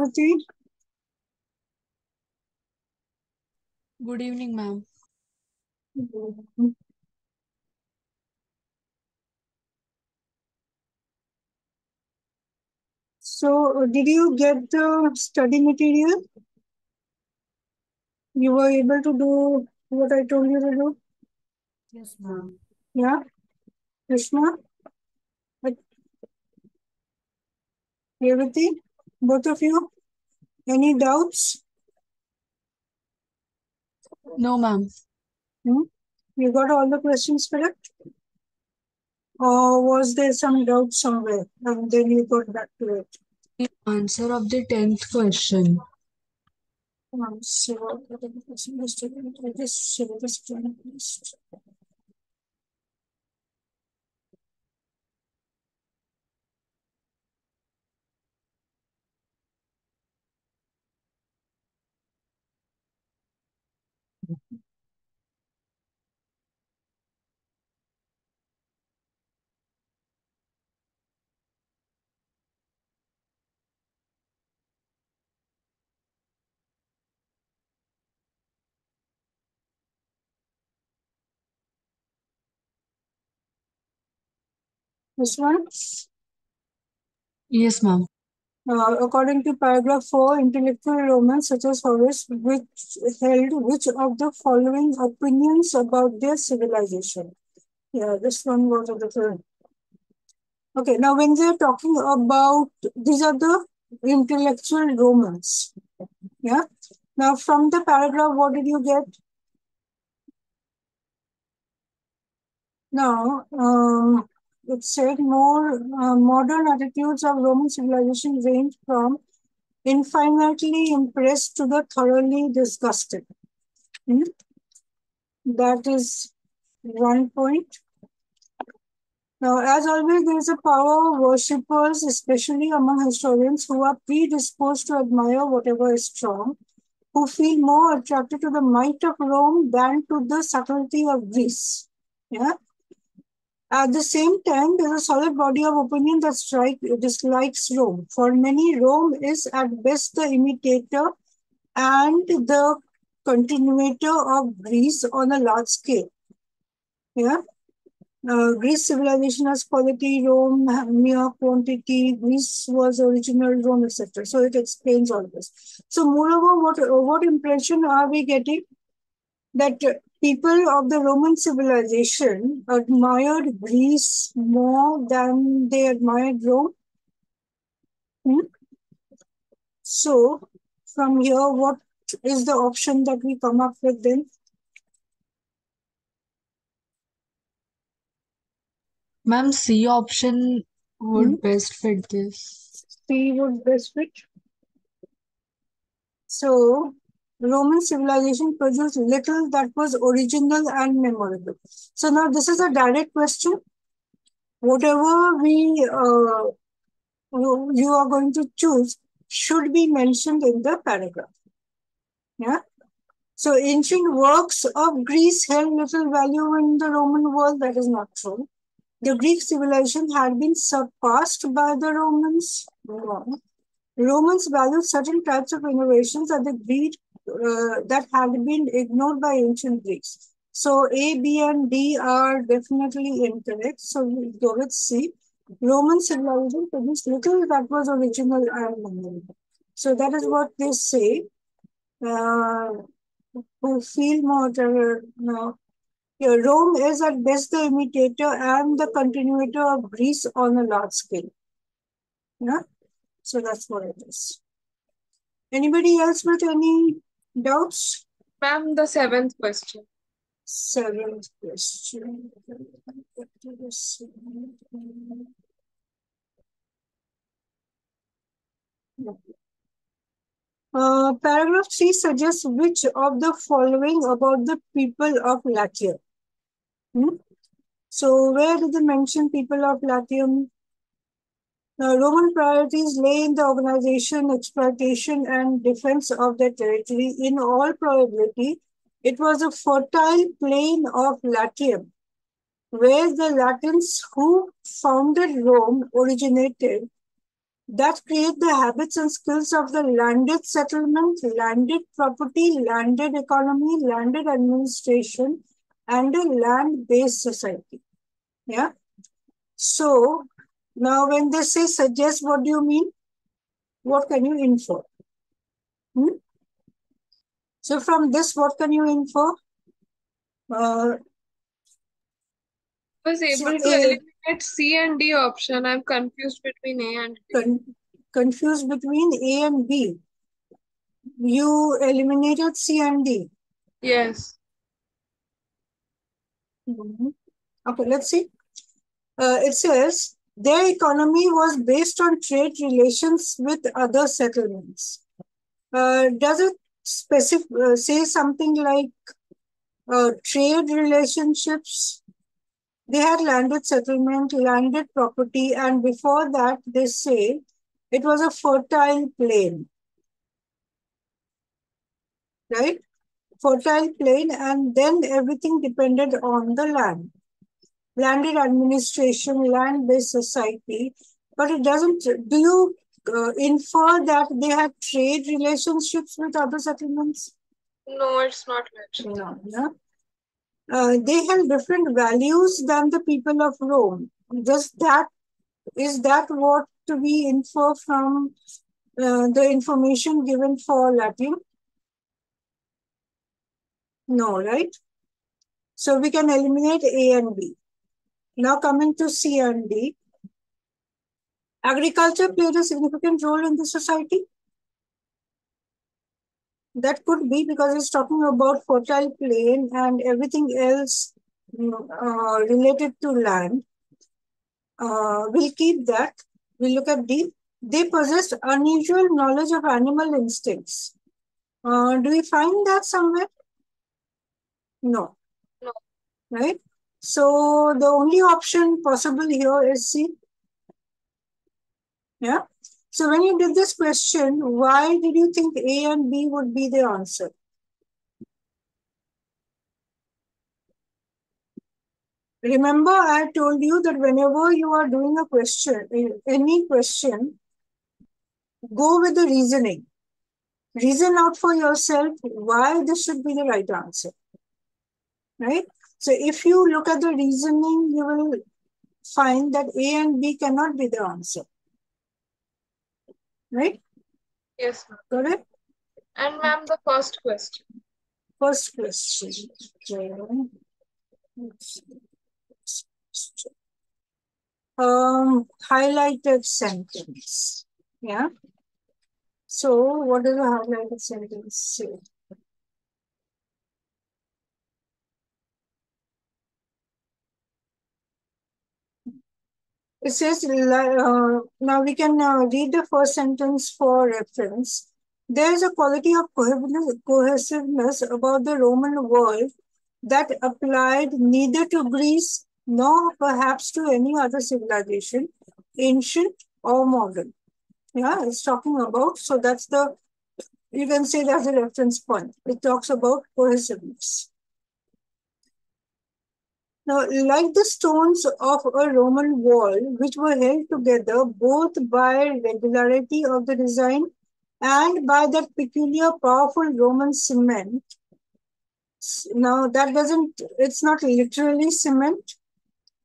Aarti. Good evening, ma'am. So, did you get the study material? You were able to do what I told you to do? Yes, ma'am. Yeah? Krishna? Revati? Both of you? Any doubts? No, ma'am. Hmm? You got all the questions correct? Or was there some doubt somewhere and then you got back to it? The answer of the tenth question. Um, so, I just share This one? Yes, ma'am. Uh, according to paragraph 4, intellectual Romans such as Horace, which held which of the following opinions about their civilization? Yeah, this one was a little. Okay, now when they're talking about these are the intellectual Romans. Yeah. Now from the paragraph, what did you get? Now, um, it said more uh, modern attitudes of Roman civilization range from infinitely impressed to the thoroughly disgusted. Hmm? That is one point. Now, as always, there is a power of worshippers, especially among historians who are predisposed to admire whatever is strong, who feel more attracted to the might of Rome than to the subtlety of Greece. Yeah. At the same time, there's a solid body of opinion that strike, dislikes Rome. For many, Rome is at best the imitator and the continuator of Greece on a large scale. Yeah. Uh, Greece civilization has quality, Rome mere quantity, Greece was original, Rome, etc. So it explains all this. So moreover, what, what impression are we getting? That people of the Roman civilization admired Greece more than they admired Rome. Hmm? So, from here, what is the option that we come up with then? Ma'am, C option would Hmm? best fit this. C would best fit. So, Roman civilization produced little that was original and memorable. So now this is a direct question. Whatever we uh, you are going to choose should be mentioned in the paragraph. Yeah. So ancient works of Greece held little value in the Roman world. That is not true. The Greek civilization had been surpassed by the Romans. Romans valued certain types of innovations that the Greek uh, that had been ignored by ancient Greeks. So A, B, and D are definitely incorrect. So we go with C. Roman civilization produced little that was original and memorable. So that is what they say. Uh, feel more uh, no. Yeah, Rome is at best the imitator and the continuator of Greece on a large scale. Yeah. So that's what it is. Anybody else with any doubts? Ma'am, the seventh question. Seventh question. Uh, paragraph 3 suggests which of the following about the people of Latium. Hmm? So, where did they mention people of Latium? Now, Roman priorities lay in the organization, exploitation, and defense of their territory. In all probability, it was a fertile plain of Latium, where the Latins who founded Rome originated that create the habits and skills of the landed settlement, landed property, landed economy, landed administration, and a land-based society. Yeah. So now when they say suggest, what do you mean? What can you infer? Hmm? So from this, what can you infer? Uh, I was So, able to uh, eliminate C and D option. I'm confused between A and B. con confused between A and B. You eliminated C and D. Yes. Mhm. Okay, let's see. Uh, it says their economy was based on trade relations with other settlements. Uh, does it specific uh, say something like uh, trade relationships? They had landed settlement, landed property, and before that, they say it was a fertile plain. Right? Fertile plain, and then everything depended on the land. Landed administration, land-based society, but it doesn't. Do you uh, infer that they had trade relationships with other settlements? No, it's not mentioned. No, yeah. Uh, they held different values than the people of Rome. Does that is that what we infer from uh, the information given for Latin? No, right? So we can eliminate A and B. Now coming to C and D. Agriculture played a significant role in the society. That could be because it's talking about fertile plain and everything else uh, related to land. Uh, we'll keep that. We'll look at D. They possessed unusual knowledge of animal instincts. Uh, do we find that somewhere? No. No. Right? So the only option possible here is C. Yeah. So when you did this question, why did you think A and B would be the answer? Remember, I told you that whenever you are doing a question, any question, go with the reasoning. Reason out for yourself why this should be the right answer. Right? So if you look at the reasoning, you will find that A and B cannot be the answer. Right? Yes, ma'am. Correct? And ma'am, the first question. First question. Um, highlighted sentence. Yeah. So, what does a highlighted sentence say? It says, uh, now we can uh, read the first sentence for reference. There is a quality of cohesiveness about the Roman world that applied neither to Greece nor perhaps to any other civilization, ancient or modern. Yeah, it's talking about, so that's the, you can say that's a reference point. It talks about cohesiveness. Now, like the stones of a Roman wall, which were held together both by regularity of the design and by that peculiar powerful Roman cement. Now, that doesn't, it's not literally cement,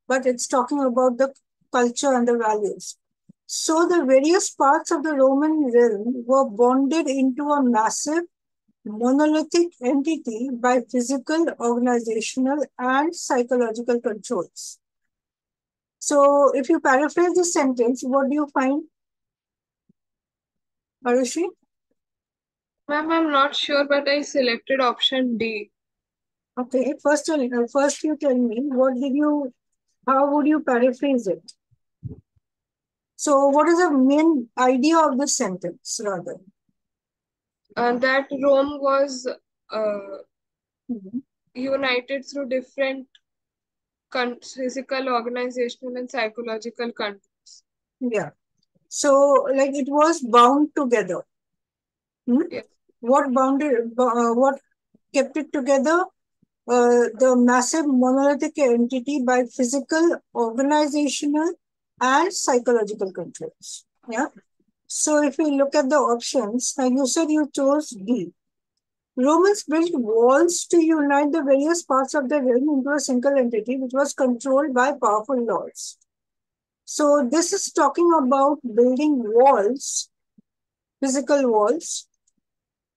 but it's talking about the culture and the values. So the various parts of the Roman realm were bonded into a massive monolithic entity by physical, organizational, and psychological controls. So if you paraphrase this sentence, what do you find? Arushi? Ma'am, I'm not sure, but I selected option D. Okay, first, uh, first you tell me, what did you, how would you paraphrase it? So what is the main idea of the sentence rather? Uh, that Rome was uh, Mhm. united through different con physical, organizational, and psychological controls. Yeah. So like it was bound together. Hmm? Yes. What bounded, uh, what kept it together? Uh, the massive monolithic entity by physical, organizational, and psychological controls. Yeah. So if we look at the options, now you said you chose D. Romans built walls to unite the various parts of the realm into a single entity, which was controlled by powerful lords. So this is talking about building walls, physical walls,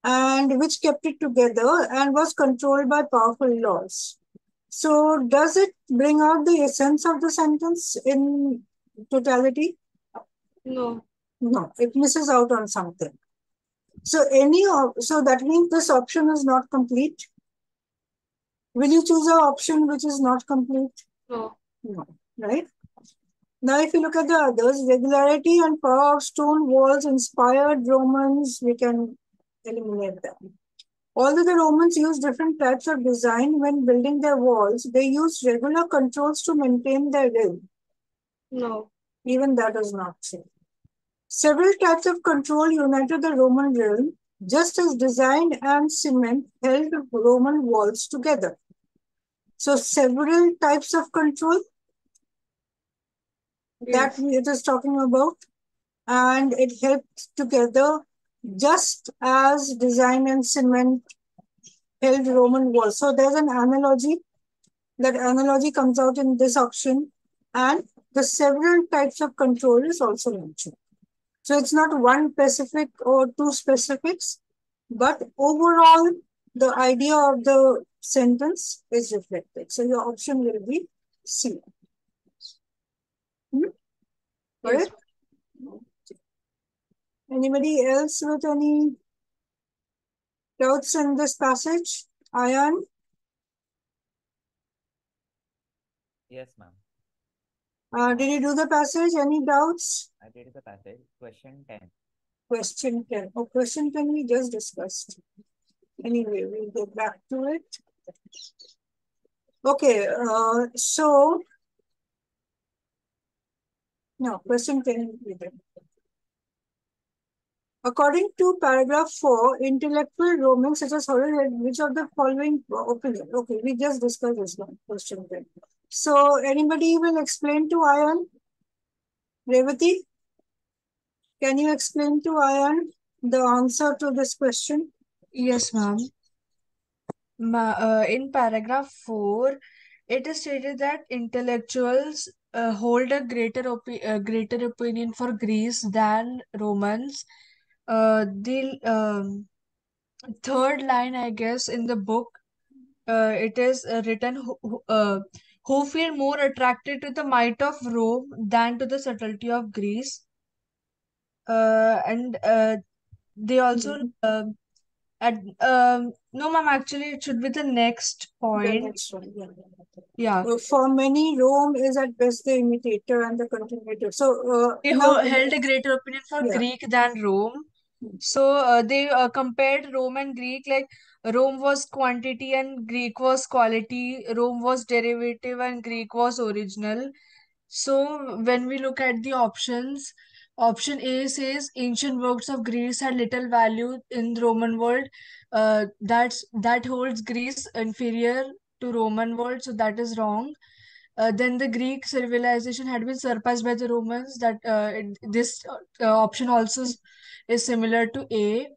and which kept it together and was controlled by powerful lords. So does it bring out the essence of the sentence in totality? No. No, it misses out on something. So any of so that means this option is not complete. Will you choose an option which is not complete? No. No, right? Now, if you look at the others, regularity and power of stone walls inspired Romans, we can eliminate them. Although the Romans used different types of design when building their walls, they used regular controls to maintain their realm. No. Even that is not true. Several types of control united the Roman realm, just as design and cement held Roman walls together. So, several types of control that Yes. it is talking about, and it helped together just as design and cement held Roman walls. So, there's an analogy. That analogy comes out in this option, and the several types of control is also mentioned. So it's not one specific or two specifics, but overall, the idea of the sentence is reflected. So your option will be C. Hmm? Correct? Anybody else with any doubts in this passage? Ayan, Yes, ma'am. Uh, did you do the passage? Any doubts? I did the passage. Question 10. Question 10. Oh, question 10 we just discussed. Anyway, we'll go back to it. Okay, uh, so. No, question 10 we did. According to paragraph 4, intellectual roaming such as had which of the following opinion? Okay, we just discussed this one, question 10. So, anybody will explain to Ayan? Revati? Can you explain to Ayan the answer to this question? Yes, ma'am. Ma uh, in paragraph 4, it is stated that intellectuals uh, hold a greater opi uh, greater opinion for Greece than Romans. Uh, the um, third line, I guess, in the book, uh, it is uh, written who, uh, feel more attracted to the might of Rome than to the subtlety of Greece. Uh, and uh, they also um at um no, ma'am, actually it should be the next The point. next one, yeah. Yeah. Uh, For many, Rome is at best the imitator and the continuator. So uh, They now, held a greater opinion for yeah, Greek than Rome. So uh, they uh, compared Rome and Greek like Rome was quantity and Greek was quality. Rome was derivative and Greek was original. So when we look at the options, option A says ancient works of Greece had little value in the Roman world. Uh, that's that holds Greece inferior to Roman world, so that is wrong. Uh, then the Greek civilization had been surpassed by the Romans. That uh, this uh, option also is, is similar to A.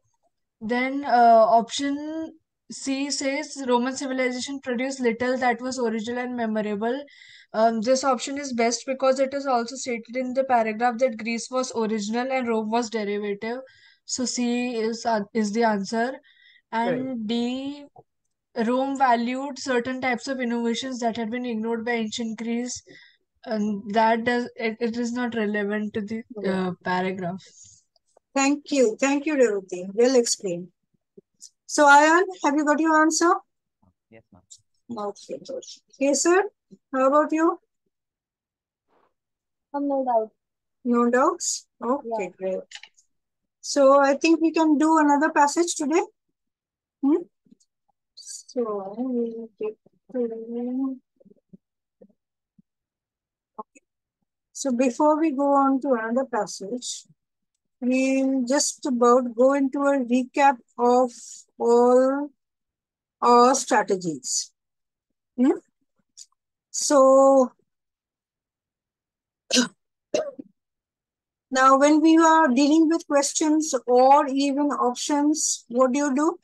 Then uh, option C says Roman civilization produced little that was original and memorable. Um, this option is best because it is also stated in the paragraph that Greece was original and Rome was derivative. So C is uh, is the answer. right. And D, Rome valued certain types of innovations that had been ignored by ancient Greece, and that does it, it is not relevant to the uh, paragraph. Thank you. Thank you, Revati. Well explained. So, Ayan, have you got your answer? Yes, ma'am. Okay. Okay, sir. How about you? Um, no doubt. No doubts? Okay, Yeah. great. So, I think we can do another passage today. Hmm? So, we will take Okay. So, before we go on to another passage, we'll just about go into a recap of all our strategies. Hmm? So, Now, when we are dealing with questions or even options, what do you do?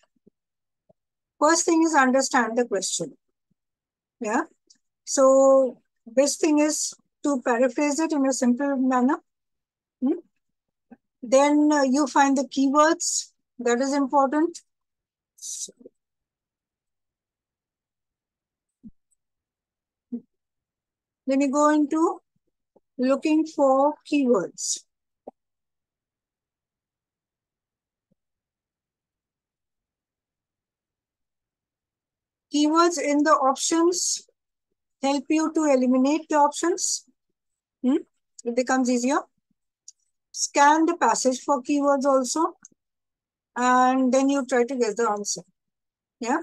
First thing is understand the question. Yeah. So, best thing is to paraphrase it in a simple manner. Then uh, you find the keywords. That is important. Then you go into looking for keywords. Keywords in the options help you to eliminate the options. Hmm? It becomes easier. Scan the passage for keywords also. And then you try to get the answer. Yeah.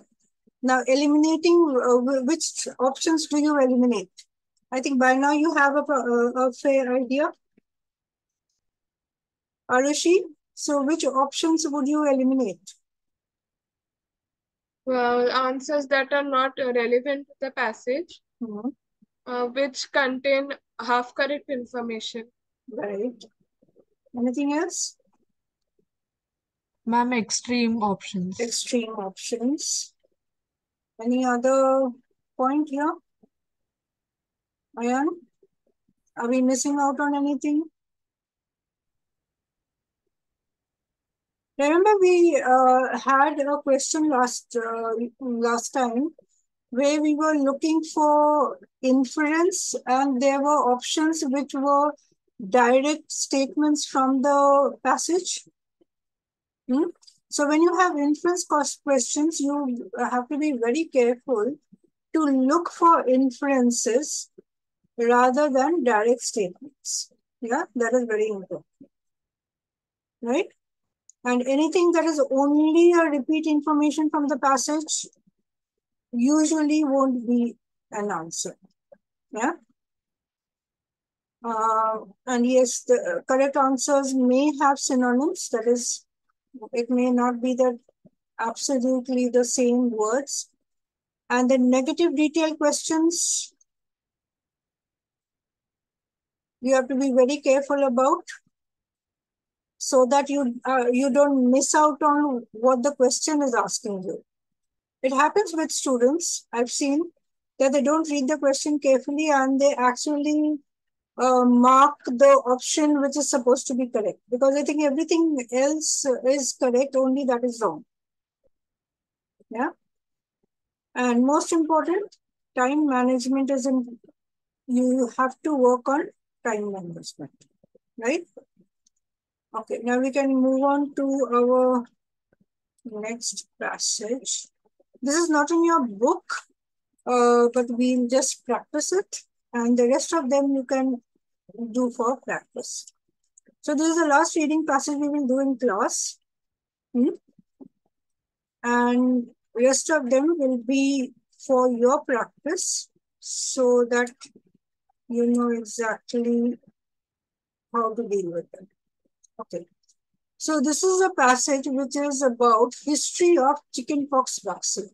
Now, eliminating uh, which options do you eliminate? I think by now you have a, a, a fair idea. Arushi, so which options would you eliminate? Well, answers that are not relevant to the passage, Mm -hmm. uh, which contain half correct information. Right. Anything else? Ma'am, extreme options. Extreme options. Any other point here? Ayan? Are we missing out on anything? Remember we uh, had a question last uh, last time where we were looking for inference and there were options which were direct statements from the passage. Hmm? So when you have inference cost questions, you have to be very careful to look for inferences rather than direct statements. Yeah, that is very important. Right? And anything that is only a repeat information from the passage usually won't be an answer. Yeah. Uh, and yes, the correct answers may have synonyms. That is, it may not be that absolutely the same words. And the negative detail questions, you have to be very careful about so that you uh, you don't miss out on what the question is asking you. It happens with students. I've seen that they don't read the question carefully and they actually uh, mark the option which is supposed to be correct because I think everything else is correct, only that is wrong. Yeah. And most important, time management is in, you have to work on time management, right? Okay, now we can move on to our next passage. This is not in your book, uh, but we'll just practice it. And the rest of them you can do for practice. So this is the last reading passage we will do in class. Hmm? And rest of them will be for your practice so that you know exactly how to deal with it. Okay. So this is a passage which is about history of chickenpox vaccine.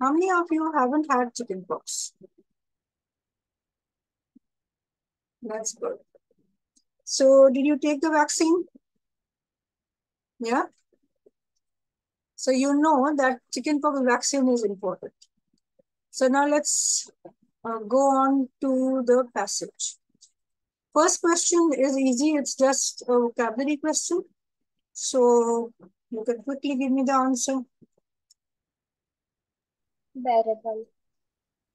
How many of you haven't had chickenpox? That's good. So did you take the vaccine? Yeah. So you know that chickenpox vaccine is important. So now let's uh, go on to the passage. First question is easy. It's just a vocabulary question. So you can quickly give me the answer. Bearable.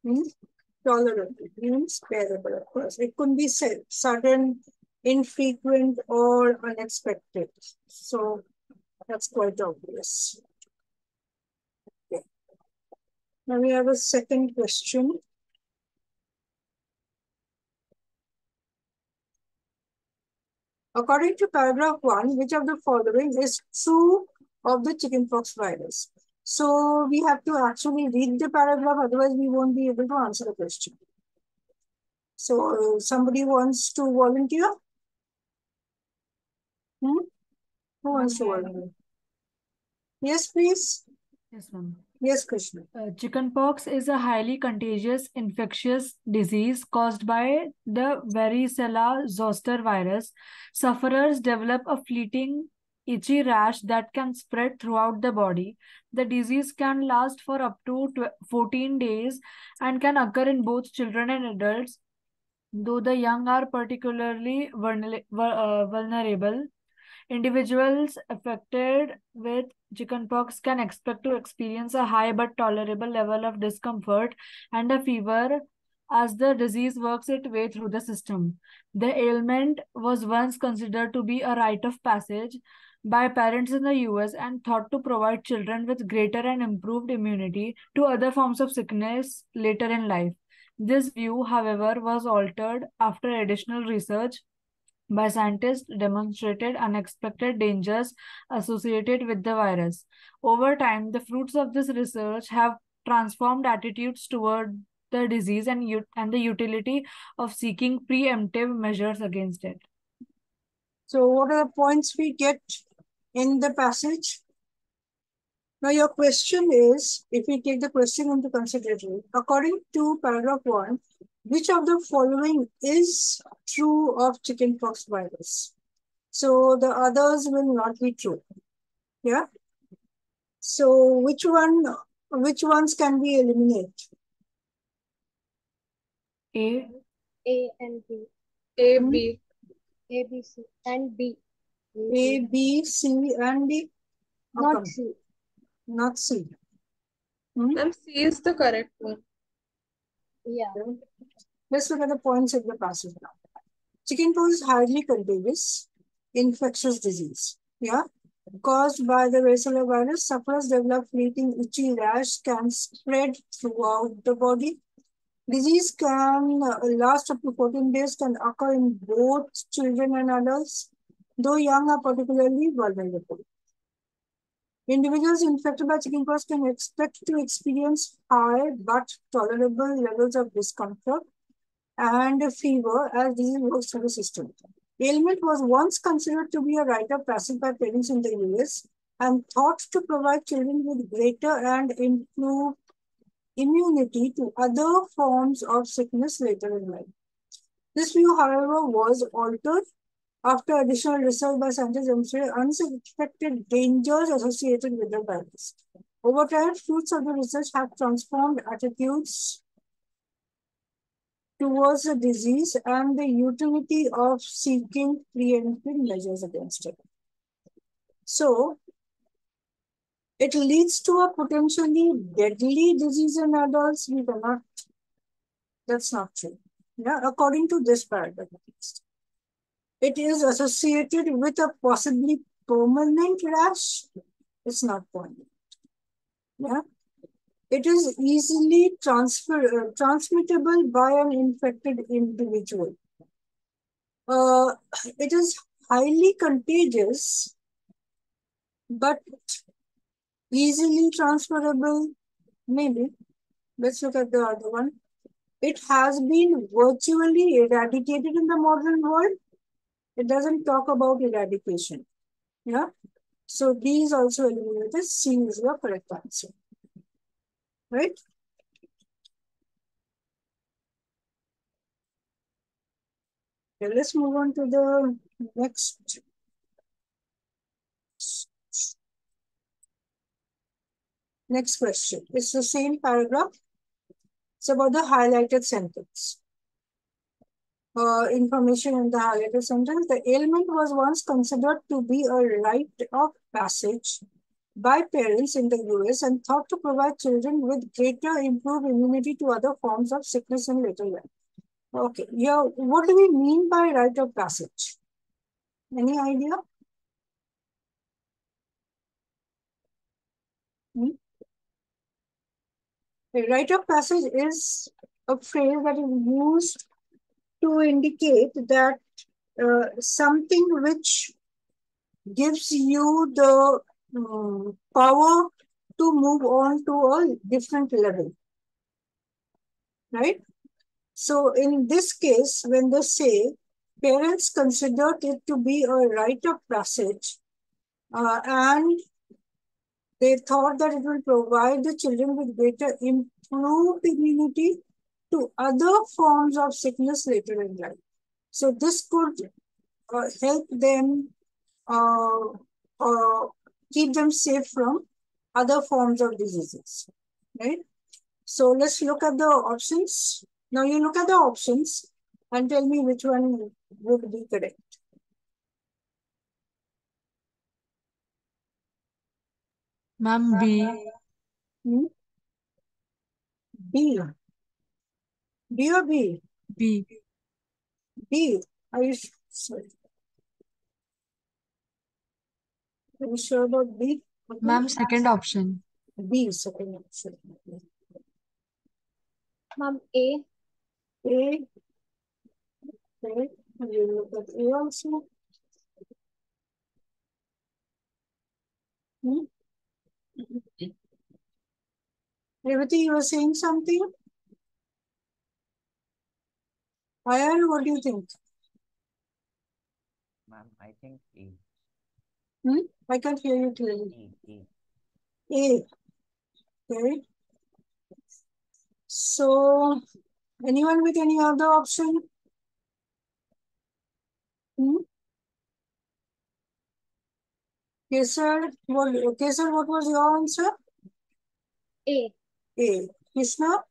Means tolerable. Means bearable, of course. It could be sudden, infrequent, or unexpected. So that's quite obvious. Okay. Now we have a second question. According to paragraph 1, which of the following is true of the chickenpox virus? So we have to actually read the paragraph, otherwise we won't be able to answer the question. So somebody wants to volunteer? Hmm? Who wants to volunteer? Yes, please. Yes, ma'am. Yes, Krishna. Uh, chickenpox is a highly contagious infectious disease caused by the varicella zoster virus. Sufferers develop a fleeting itchy rash that can spread throughout the body. The disease can last for up to 14 days and can occur in both children and adults, though the young are particularly uh, vulnerable. Individuals affected with chickenpox can expect to experience a high but tolerable level of discomfort and a fever as the disease works its way through the system. The ailment was once considered to be a rite of passage by parents in the US and thought to provide children with greater and improved immunity to other forms of sickness later in life. This view, however, was altered after additional research by scientists demonstrated unexpected dangers associated with the virus. Over time, the fruits of this research have transformed attitudes toward the disease and, and the utility of seeking preemptive measures against it. So what are the points we get in the passage? Now your question is, if we take the question into consideration, according to paragraph one, which of the following is true of chickenpox virus? So the others will not be true. Yeah. So which one, which ones can we eliminate? A. A and B, A, Hmm. B. A, B, C, and B. A, B, C, and D? How come? Not C. Not C. Hmm? Ma'am, C is the correct one. Yeah. Let's look at the points of the passage now. Chickenpox is highly contagious, infectious disease. Yeah. Caused by the varicella virus, sufferers develop fleeting itchy rash can spread throughout the body. Disease can uh, last up to 14 days, can occur in both children and adults, though young are particularly vulnerable. Individuals infected by chickenpox can expect to experience high but tolerable levels of discomfort and fever as disease works through the system. Ailment was once considered to be a rite of passage by parents in the US and thought to provide children with greater and improved immunity to other forms of sickness later in life. This view, however, was altered after additional research by scientists demonstrated unsuspected dangers associated with the virus. Over time, fruits of the research have transformed attitudes towards the disease and the utility of seeking preemptive measures against it. So, it leads to a potentially deadly disease in adults. We cannot, that's not true. Yeah, according to this least. It is associated with a possibly permanent rash. It's not permanent. Yeah. It is easily transfer, uh, transmittable by an infected individual. Uh, it is highly contagious, but easily transferable, maybe. Let's look at the other one. It has been virtually eradicated in the modern world. It doesn't talk about eradication. Yeah. So these also eliminated. C is the correct answer. Right? Okay, let's move on to the next. Next question. It's the same paragraph. It's about the highlighted sentence. Uh, information in the highlighted sentence. The ailment was once considered to be a rite of passage by parents in the US and thought to provide children with greater improved immunity to other forms of sickness in later life. Okay, yeah, what do we mean by rite of passage? Any idea? Hmm? Rite of passage is a phrase that is used to indicate that uh, something which gives you the um, power to move on to a different level. Right? So in this case, when they say parents considered it to be a rite of passage, uh, and they thought that it will provide the children with greater improved immunity to other forms of sickness later in life. So this could uh, help them uh, uh, keep them safe from other forms of diseases, right? So let's look at the options. Now you look at the options and tell me which one would be correct. Ma'am, B. Hmm? B. B or B? B. B. Are you s- sorry? Are you sure about B? Ma'am, second option. B, second option. Ma'am, A. A. Okay, and you look at A also. Hmm? Revati, you were saying something? Ayan, what do you think? Ma'am, I think E. Hmm? I can't hear you clearly. E. E. A. Okay. So, anyone with any other option? Hmm? Kesar, what, Kesar, what was your answer? A. A. Krishna?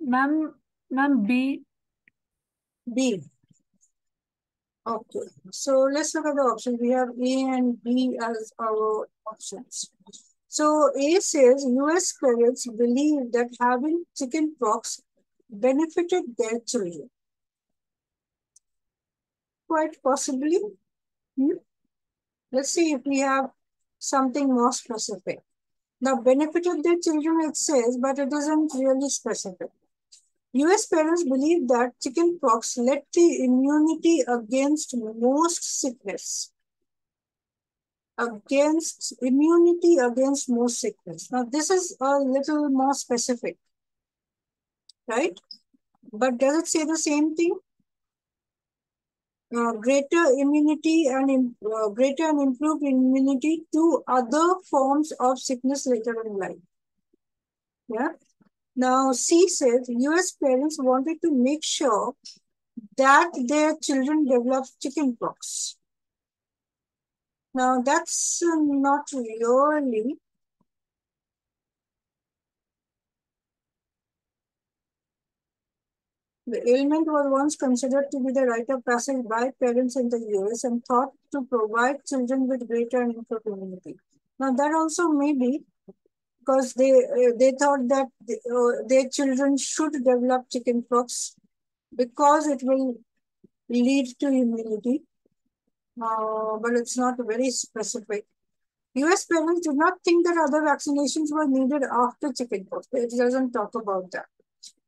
Ma'am, ma'am, B. B. Okay, so let's look at the options. We have A and B as our options. So A says US parents believe that having chicken pox benefited their children. Quite possibly. Hmm? Let's see if we have something more specific. Now, benefited their children, it says, but it isn't really specific. US parents believe that chickenpox led to immunity against most sickness. Against immunity against most sickness. Now, this is a little more specific, right? But does it say the same thing? Uh, greater immunity and uh, greater and improved immunity to other forms of sickness later in life. Yeah. Now, C says US parents wanted to make sure that their children develop chickenpox. Now, that's uh, not really. The ailment was once considered to be the rite of passage by parents in the US and thought to provide children with greater immunity. Now, that also may be because they uh, they thought that uh, their children should develop chickenpox because it will lead to immunity. Uh, but it's not very specific. US parents did not think that other vaccinations were needed after chickenpox. It doesn't talk about that.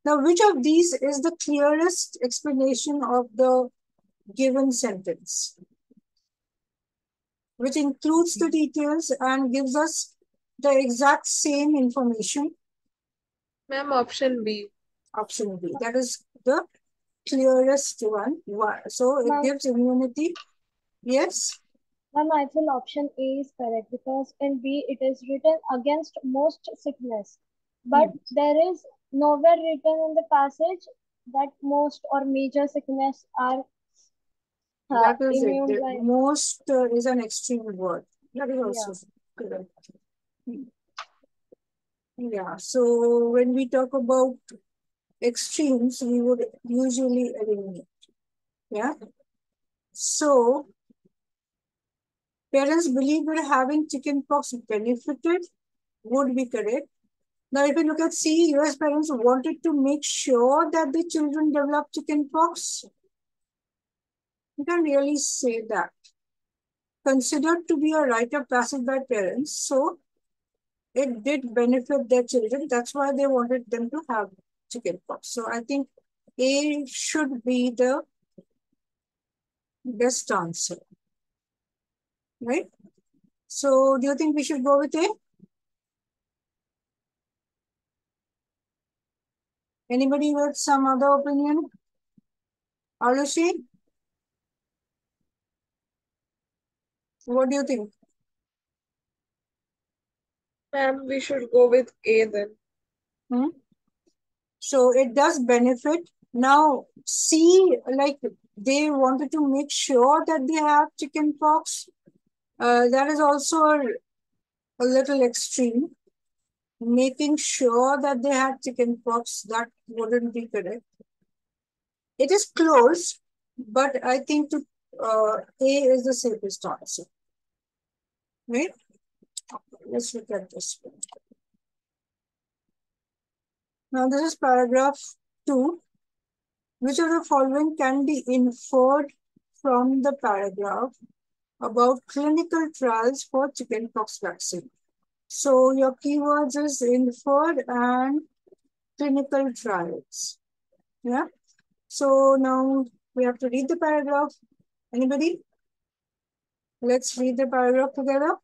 Now, which of these is the clearest explanation of the given sentence? Which includes the details and gives us the exact same information. Ma'am, option B. Option B. That is the clearest one. Why? So it gives immunity. Yes. Ma'am, I feel option A is correct because in B it is written against most sickness. But there is nowhere written in the passage that most or major sickness are uh, That is it. immune The like most uh, is an extreme word. That is also correct. Yeah. So when we talk about extremes, we would usually eliminate. Yeah. So parents believe that having chickenpox benefited would be correct. Now, if you look at C, US parents wanted to make sure that the children develop chickenpox. You can't really say that. Considered to be a rite of passage by parents, so it did benefit their children. That's why they wanted them to have chickenpox. So I think A should be the best answer. Right? So do you think we should go with A? Anybody with some other opinion? Arushi? What do you think? Ma'am, we should go with A then. Hmm? So it does benefit. Now, C, like they wanted to make sure that they have chicken pox. Uh, that is also a, a little extreme. Making sure that they had chicken pox, that wouldn't be correct. It is close, but I think to, uh, A is the safest answer. Right? Let's look at this one. Now, this is paragraph 2. Which of the following can be inferred from the paragraph about clinical trials for chickenpox vaccine? So, your keywords is inferred and clinical trials. Yeah. So, now we have to read the paragraph. Anybody? Let's read the paragraph together.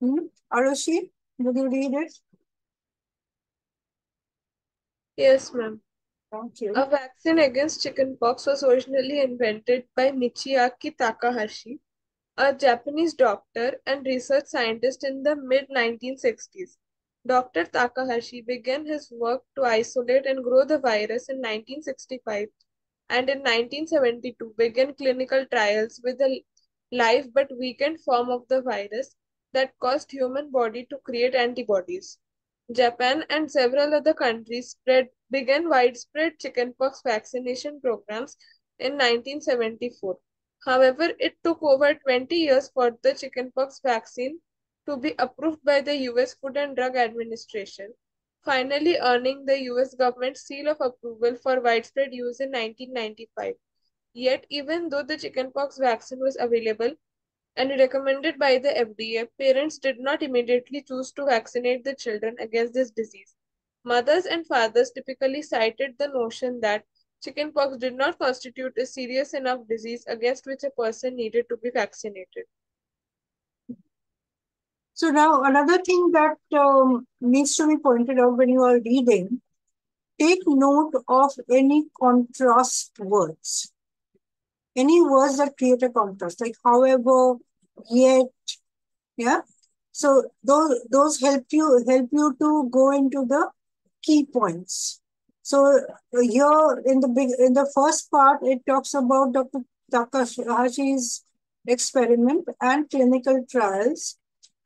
Hmm? Arushi, would you read it? Yes, ma'am. Thank you. A vaccine against chickenpox was originally invented by Michiaki Takahashi, a Japanese doctor and research scientist in the mid 1960s. Dr. Takahashi began his work to isolate and grow the virus in 1965 and in 1972 began clinical trials with a live but weakened form of the virus that caused human body to create antibodies. Japan and several other countries spread, began widespread chickenpox vaccination programs in 1974. However, it took over 20 years for the chickenpox vaccine to be approved by the US Food and Drug Administration, finally earning the US government seal of approval for widespread use in 1995. Yet, even though the chickenpox vaccine was available, and recommended by the FDA, parents did not immediately choose to vaccinate the children against this disease. Mothers and fathers typically cited the notion that chickenpox did not constitute a serious enough disease against which a person needed to be vaccinated. So now another thing that um, needs to be pointed out when you are reading, take note of any contrast words. Any words that create a contrast, like however, yet, yeah. So those those help you help you to go into the key points. So here in the big in the first part, it talks about Dr. Takahashi's experiment and clinical trials,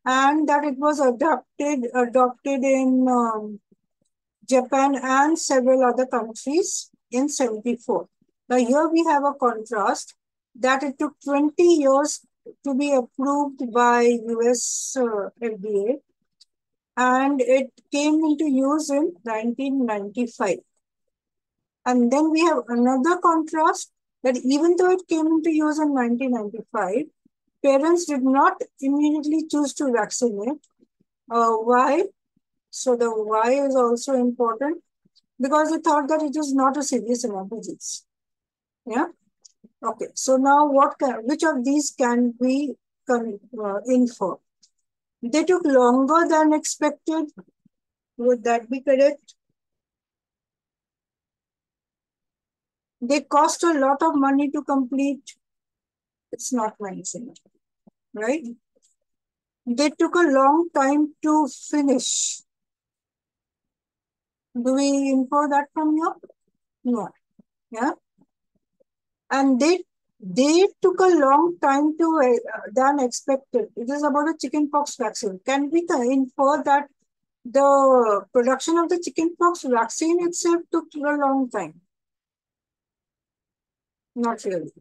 and that it was adopted adopted in um, Japan and several other countries in 74. Now here we have a contrast that it took 20 years to be approved by US uh, FDA and it came into use in 1995. And then we have another contrast that even though it came into use in 1995, parents did not immediately choose to vaccinate. Uh, why? So the why is also important because they thought that it is not a serious enough disease. Yeah. Okay. So now what can, which of these can we can, uh, infer? They took longer than expected. Would that be correct? They cost a lot of money to complete. It's not mentioned, right? They took a long time to finish. Do we infer that from here? No. Yeah. And they they took a long time to uh, than expected. It is about a chickenpox vaccine. Can we infer that the production of the chickenpox vaccine itself took a long time? Not really.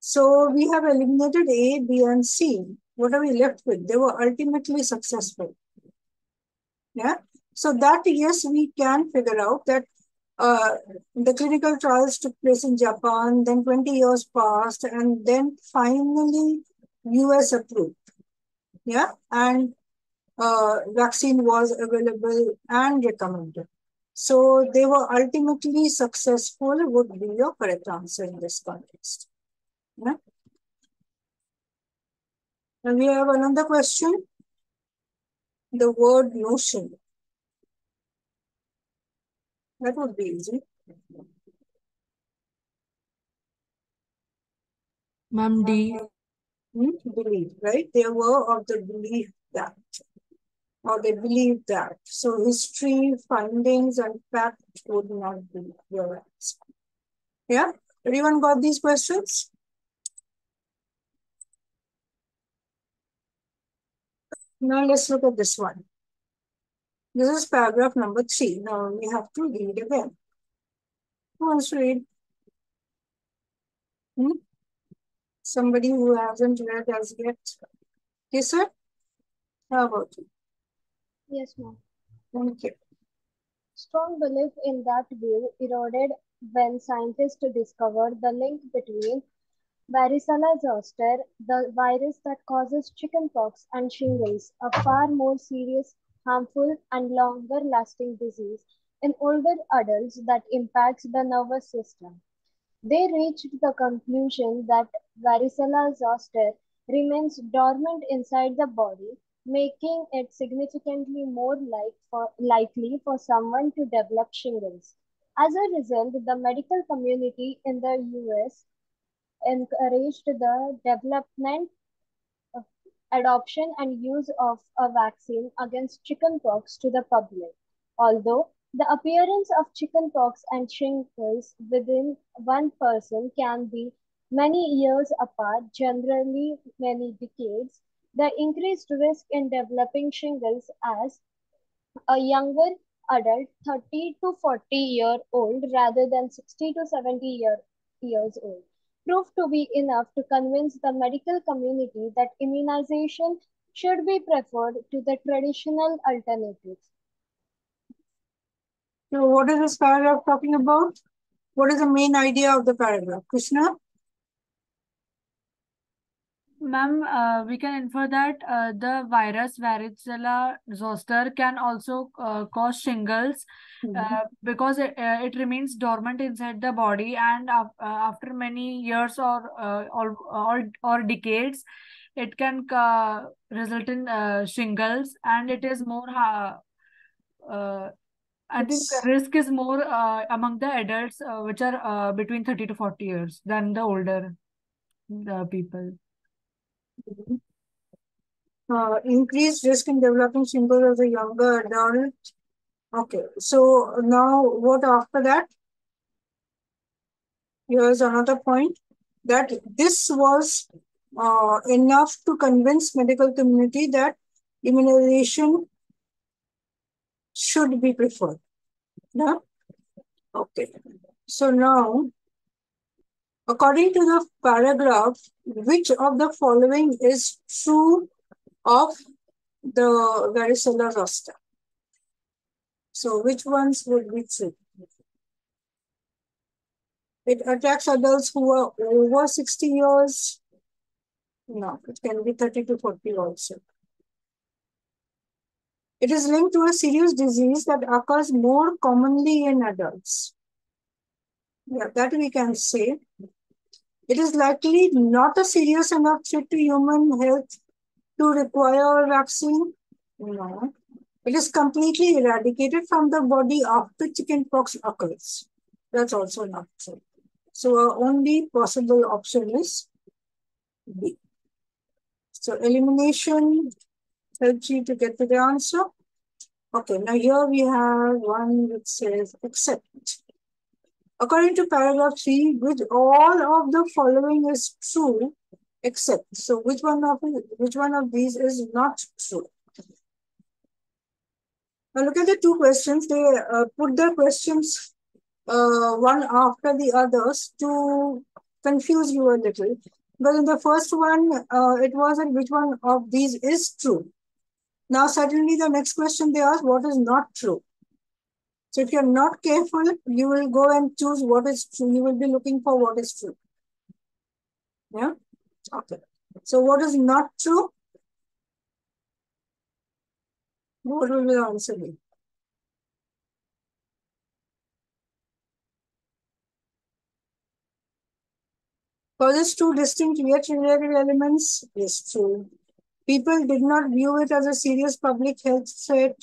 So we have eliminated A, B, and C. What are we left with? They were ultimately successful. Yeah. So that, yes, we can figure out that uh, the clinical trials took place in Japan, then 20 years passed, and then finally US approved. Yeah. And uh, vaccine was available and recommended. So they were ultimately successful would be your correct answer in this context. Yeah. And we have another question. The word notion. That would be easy. Ma'am D. Hmm? Believe, right? They were of the belief that, or they believed that. So history, findings, and fact would not be your answer. Yeah? Everyone got these questions? Now let's look at this one. This is paragraph number three. Now we have to read again. Who wants to read? Hmm? Somebody who hasn't read as yet. Yes, sir? How about you? Yes, ma'am. Thank you. Strong belief in that view eroded when scientists discovered the link between varicella zoster, the virus that causes chickenpox, and shingles, a far more serious, harmful, and longer lasting disease in older adults that impacts the nervous system. They reached the conclusion that varicella zoster remains dormant inside the body, making it significantly more like for, likely for someone to develop shingles. As a result, the medical community in the US encouraged the development, adoption, and use of a vaccine against chickenpox to the public. Although the appearance of chickenpox and shingles within one person can be many years apart, generally many decades, the increased risk in developing shingles as a younger adult 30 to 40 year old rather than 60 to 70 year, years old proved to be enough to convince the medical community that immunization should be preferred to the traditional alternatives. So what is this paragraph talking about? What is the main idea of the paragraph? Krishna? Ma'am, uh, we can infer that uh, the virus varicella zoster can also uh, cause shingles Mhm. uh, because it, uh, it remains dormant inside the body and uh, after many years or, uh, or or or decades it can uh, result in uh, shingles and it is more uh, I think It's- risk is more uh, among the adults uh, which are uh, between 30 to 40 years than the older the people. Uh, increased risk in developing shingles as a younger adult. Okay, so now what after that? Here's another point that this was uh, enough to convince medical community that immunization should be preferred. Yeah. Okay. So now, according to the paragraph, which of the following is true of the varicella zoster? So which ones would be true? It attacks adults who are over 60 years. No, it can be 30 to 40 also. It is linked to a serious disease that occurs more commonly in adults. Yeah, that we can say. It is likely not a serious enough threat to human health to require a vaccine. No. It is completely eradicated from the body after chickenpox occurs. That's also not true. So our only possible option is B. So elimination helps you to get to the answer. Okay, now here we have one which says except. According to paragraph 3, which all of the following is true except. So which one of which one of these is not true? Now look at the two questions. They uh, put the questions uh, one after the others to confuse you a little. But in the first one, uh, it wasn't which one of these is true. Now suddenly the next question they ask, what is not true? So if you're not careful, you will go and choose what is true. You will be looking for what is true. Yeah? Okay. So what is not true? What will be the answer be? Causes two distinct yet related elements is true. People did not view it as a serious public health threat.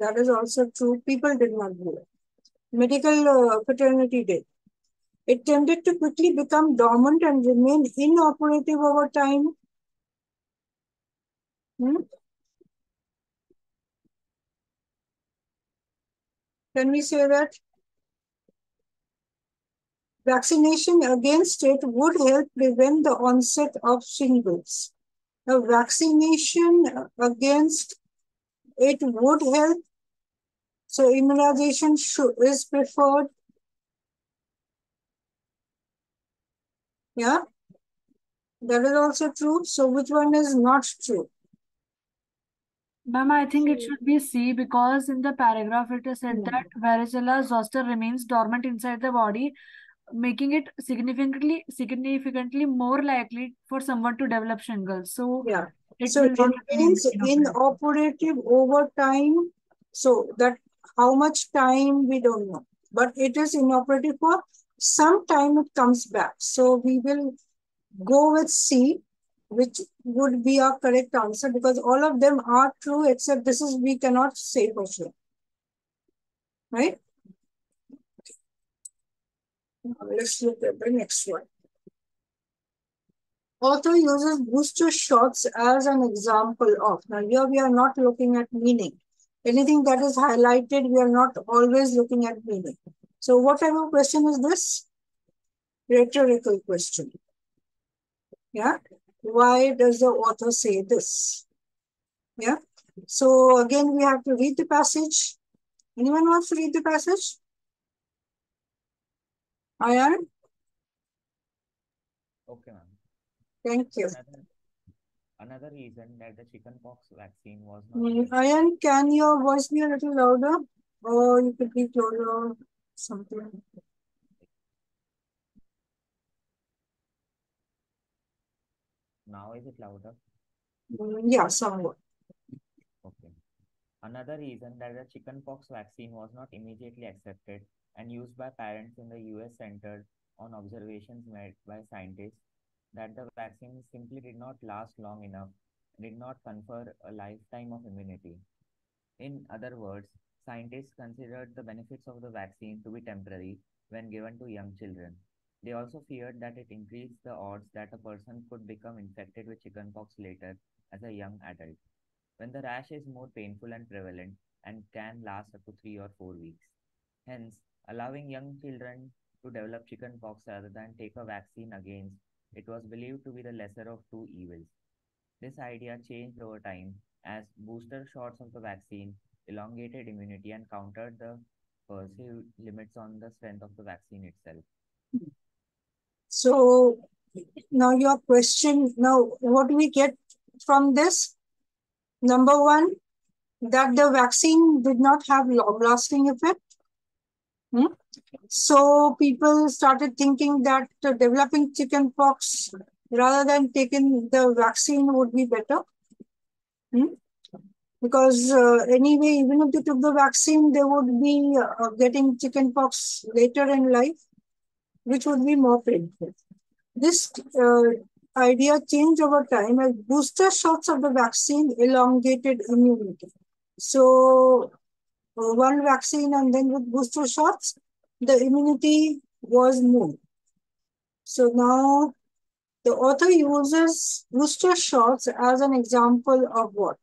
That is also true. People did not do it. Medical uh, fraternity did. It tended to quickly become dormant and remain inoperative over time. Hmm? Can we say that? Vaccination against it would help prevent the onset of shingles. Now, vaccination against it would help. So, immunization is preferred. Yeah, that is also true. So, which one is not true? Ma'am, I think it should be C because in the paragraph it is said Hmm. that varicella zoster remains dormant inside the body, making it significantly significantly more likely for someone to develop shingles. So Yeah. It So it remains inoperative. inoperative over time. So that how much time we don't know, but it is inoperative for some time. It comes back. So we will go with C, which would be our correct answer because all of them are true except this is we cannot say for sure. Right? Now let's look at the next one. Author uses booster shots as an example of. Now here we are not looking at meaning. Anything that is highlighted, we are not always looking at meaning. So what type of question is this? Rhetorical question. Yeah. Why does the author say this? Yeah. So again, we have to read the passage. Anyone wants to read the passage? Ayan, Okay, ma'am. Thank you. Another, another reason that the chickenpox vaccine was not Mm, Ayan, can your voice be a little louder? Or you could be closer, something. now is it louder? Mm, Yeah, somewhat. Okay. Another reason that the chickenpox vaccine was not immediately accepted and used by parents in the US centered on observations made by scientists that the vaccine simply did not last long enough, and did not confer a lifetime of immunity. In other words, scientists considered the benefits of the vaccine to be temporary when given to young children. They also feared that it increased the odds that a person could become infected with chickenpox later as a young adult when the rash is more painful and prevalent and can last up to three or four weeks. Hence, allowing young children to develop chickenpox rather than take a vaccine against it was believed to be the lesser of two evils. This idea changed over time as booster shots of the vaccine elongated immunity and countered the perceived limits on the strength of the vaccine itself. So now your question, now what do we get from this? Number one, that the vaccine did not have long-lasting effect. Hmm? So people started thinking that uh, developing chickenpox rather than taking the vaccine would be better. Hmm? Because uh, anyway, even if they took the vaccine, they would be uh, getting chickenpox later in life, which would be more painful. This uh, idea changed over time as booster shots of the vaccine elongated immunity. So, one vaccine and then with booster shots, the immunity was more. So now the author uses booster shots as an example of what?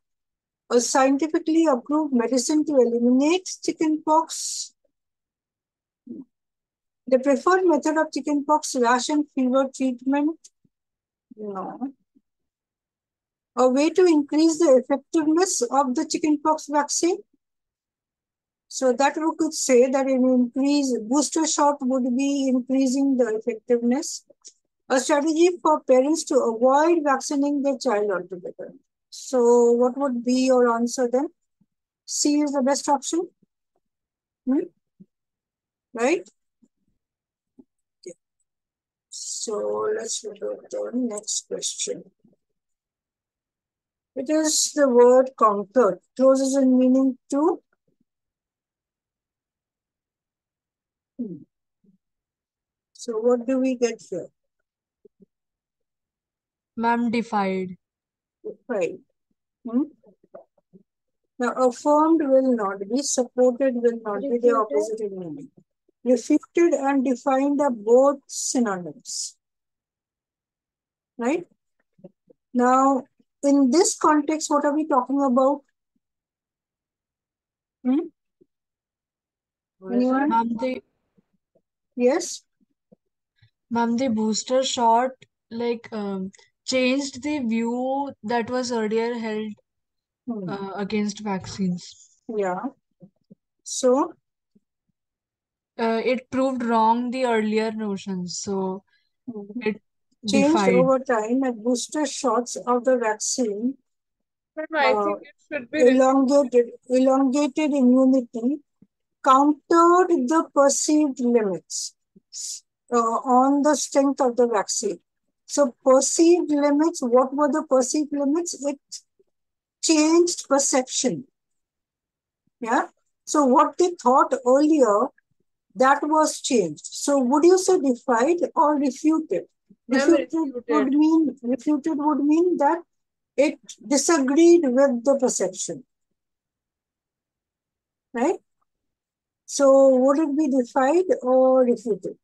A scientifically approved medicine to eliminate chickenpox. The preferred method of chickenpox rash and fever treatment no. A way to increase the effectiveness of the chickenpox vaccine. So that we could say that an increase booster shot would be increasing the effectiveness. A strategy for parents to avoid vaccinating their child altogether. So what would be your answer then? C is the best option. Hmm? Right? Okay. So let's look at the next question. It is the word conquered, closes in meaning to. Hmm. So what do we get here? Ma'am, defied. Right. Hmm? Now, affirmed will not be, supported will not be the opposite in meaning. refuted and defined are both synonyms. Right? Now, in this context, what are we talking about? Hmm? Anyone? Ma'am, the Yes? ma'am, the booster shot like um, changed the view that was earlier held Hmm. uh, against vaccines. Yeah. So, Uh, it proved wrong the earlier notions, so hmm, it changed defied. over time and booster shots of the vaccine Ma'am, I uh, think it should be elongated, elongated immunity countered the perceived limits uh, on the strength of the vaccine. So perceived limits, what were the perceived limits? It changed perception. Yeah. So what they thought earlier, that was changed. So would you say defied or refuted? Ma'am, Refuted would mean refuted would mean that it disagreed with the perception. Right? So would it be defied or refuted?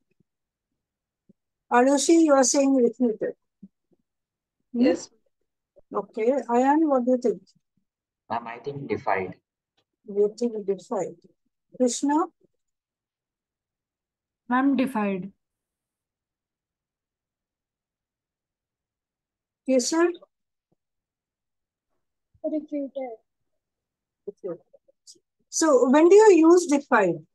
Arushi, you are saying refuted. Hmm? Yes. Okay. Ayan, what do you think? Ma'am, I think defied. You think defied. Krishna? Ma'am, defied. Kesar? Refuted. So when do you use defied?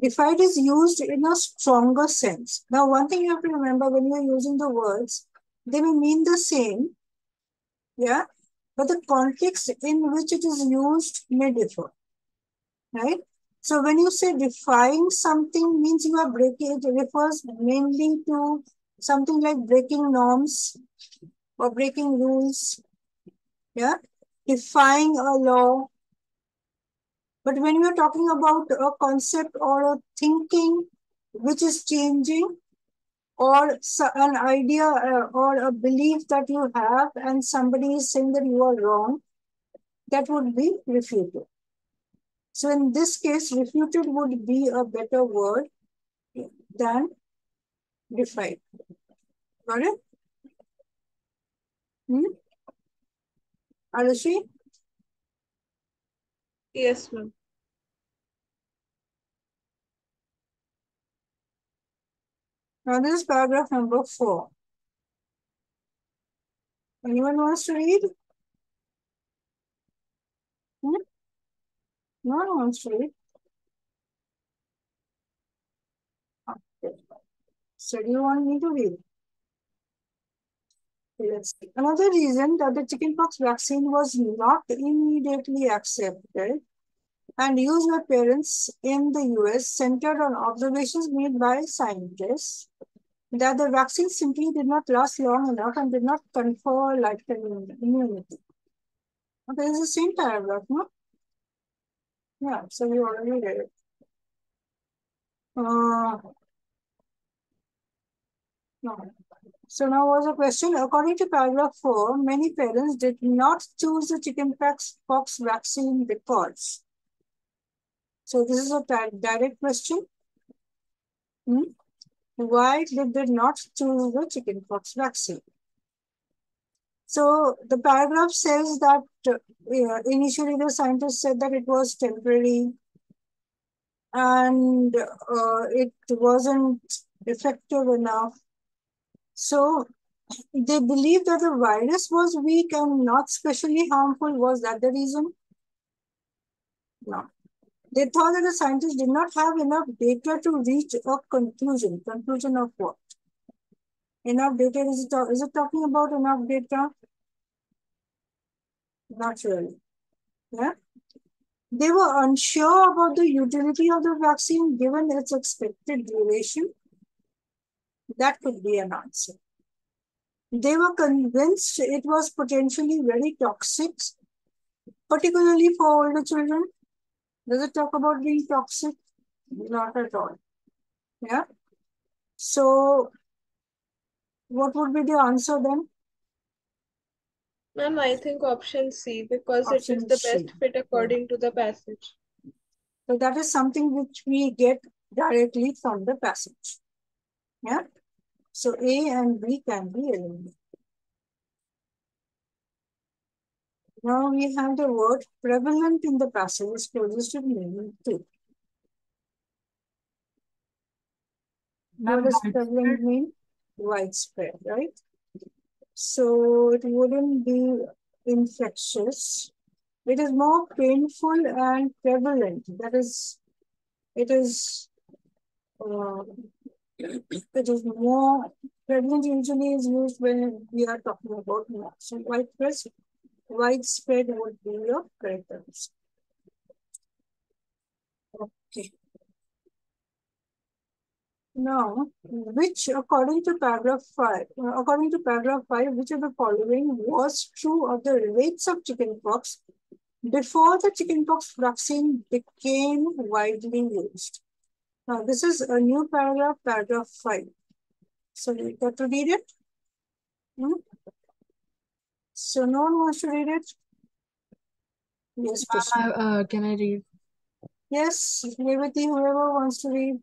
Defied is used in a stronger sense. Now, one thing you have to remember when you're using the words, they may mean the same, yeah, but the context in which it is used may differ, right? So when you say defying something means you are breaking, it refers mainly to something like breaking norms or breaking rules, yeah, defying a law. But when we are talking about a concept or a thinking which is changing, or an idea uh, or a belief that you have, and somebody is saying that you are wrong, that would be refuted. So in this case, refuted would be a better word than defied. Got it? Hmm? Arushi? Yes, ma'am. Now this is paragraph number four. Anyone wants to read? Hmm? No one wants to read. Okay. So do you want me to read? Another reason that the chickenpox vaccine was not immediately accepted and used by parents in the US centered on observations made by scientists that the vaccine simply did not last long enough and did not confer lifetime immunity. Okay, it's the same paragraph, no? Yeah, so we already read it. Uh, no. So now was a question. According to paragraph four, many parents did not choose the chickenpox pox vaccine because. So this is a direct question. Hmm? Why did they not choose the chickenpox vaccine? So the paragraph says that uh, initially the scientists said that it was temporary and uh, it wasn't effective enough. So they believed that the virus was weak and not specially harmful. Was that the reason? No. They thought that the scientists did not have enough data to reach a conclusion. Conclusion of what? Enough data, is it, is it talking about enough data? Not really. Yeah. They were unsure about the utility of the vaccine given its expected duration. That could be an answer. They were convinced it was potentially very toxic, particularly for older children. Does it talk about being toxic? Not at all. Yeah. So, what would be the answer then? Ma'am, I think option C because it Option is the C. best fit according to the passage. So that is something which we get directly from the passage. Yeah. So A and B can be eliminated. Now we have the word prevalent in the passage is closest to meaning two. What does prevalent mean? Widespread, right? So it wouldn't be infectious. It is more painful and prevalent. That is, it is, uh, it is more prevalent usually is used when we are talking about. So widespread, widespread would be your answer. Okay. Now, which according to paragraph 5, uh, according to paragraph 5, which of the following was true of the rates of chickenpox before the chickenpox vaccine became widely used? Now, this is a new paragraph, paragraph 5. So, you got to read it? Hmm? So, no one wants to read it? Yes, I- uh, can I read? Yes, Revati, whoever wants to read.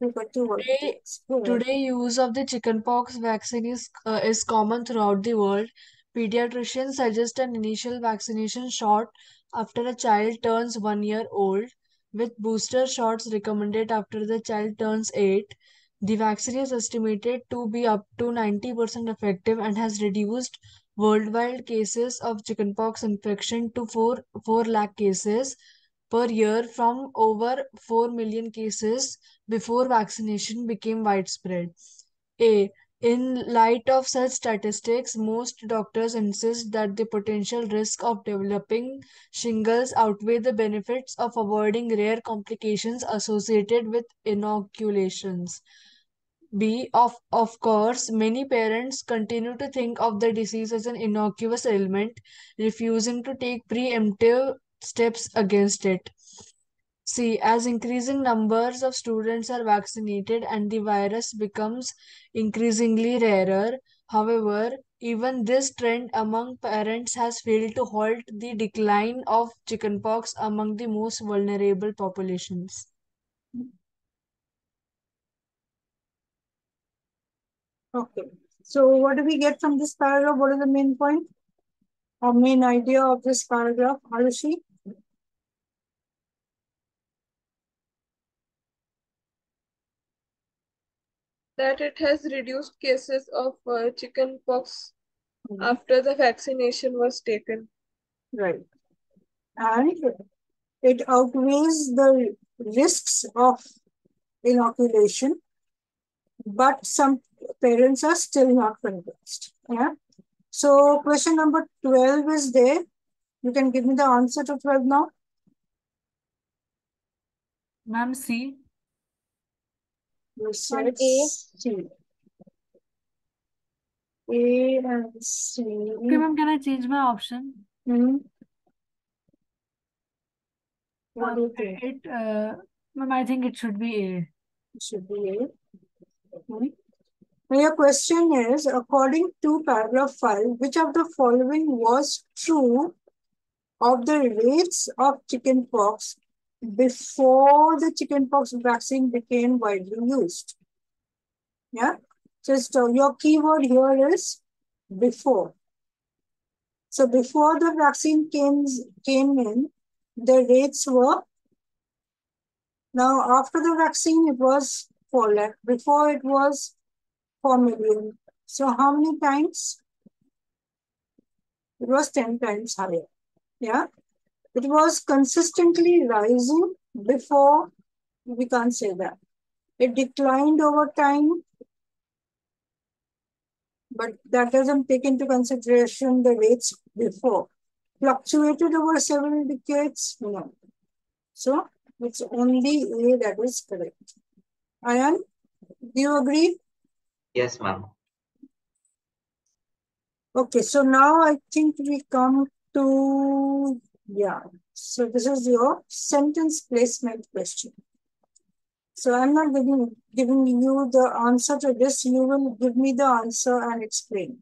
You got two Today, volunteers. Go ahead. today use of the chickenpox vaccine is uh, is common throughout the world. Pediatricians suggest an initial vaccination shot after a child turns one year old, with booster shots recommended after the child turns eight. The vaccine is estimated to be up to 90% effective and has reduced worldwide cases of chickenpox infection to 4, 4 lakh cases per year from over 4 million cases before vaccination became widespread. A. In light of such statistics, most doctors insist that the potential risk of developing shingles outweigh the benefits of avoiding rare complications associated with inoculations. B. Of, of course, many parents continue to think of the disease as an innocuous ailment, refusing to take preemptive steps against it. C, as increasing numbers of students are vaccinated and the virus becomes increasingly rarer, however, even this trend among parents has failed to halt the decline of chickenpox among the most vulnerable populations. Okay. So what do we get from this paragraph? What is the main point? Or main idea of this paragraph, Arushi? That it has reduced cases of uh, chickenpox Mhm. after the vaccination was taken. Right. And it outweighs the risks of inoculation, but some parents are still not convinced. Yeah. So question number 12 is there. You can give me the answer to 12 now. Ma'am, C. Said A. C. A and C. Okay, ma'am, can I change my option? Hmm. What do you Um, think? it, uh, ma'am, I think it should be A. It should be A. Hmm. Now your question is, according to paragraph 5, which of the following was true of the rates of chicken chickenpox before the chickenpox vaccine became widely used? Yeah, just uh, your keyword here is before. So before the vaccine came, came in, the rates were, now after the vaccine, it was 4 lakh. Before it was 4 million. So how many times? It was 10 times higher. Yeah. It was consistently rising before, we can't say that. It declined over time, but that doesn't take into consideration the rates before. Fluctuated over several decades? No. So it's only A that is correct. Ayan, do you agree? Yes, ma'am. Okay, so now I think we come to, yeah. So this is your sentence placement question. So I'm not giving, giving you the answer to this. You will give me the answer and explain.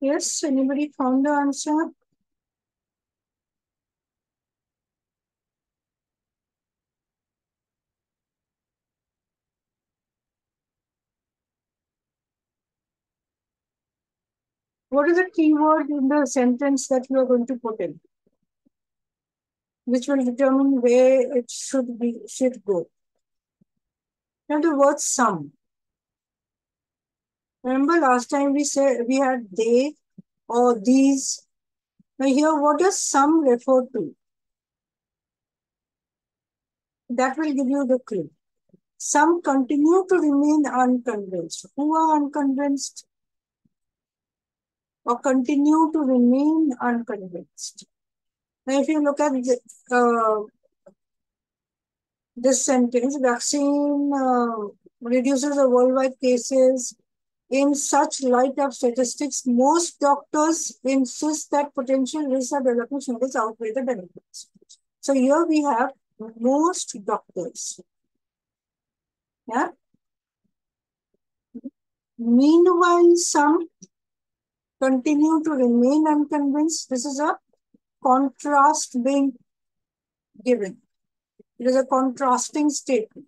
Yes, anybody found the answer? What is the keyword in the sentence that you are going to put in? Which will determine where it should be should go. Now the word some. Remember last time we said we had they or these. Now here, what does some refer to? That will give you the clue. Some continue to remain unconvinced. Who are unconvinced? Or continue to remain unconvinced. Now, if you look at the, uh, this sentence, vaccine uh, reduces the worldwide cases. In such light of statistics, most doctors insist that potential risks of developing shingles outweigh the benefits. So here we have most doctors. Yeah. Meanwhile, some continue to remain unconvinced. This is a contrast being given. It is a contrasting statement.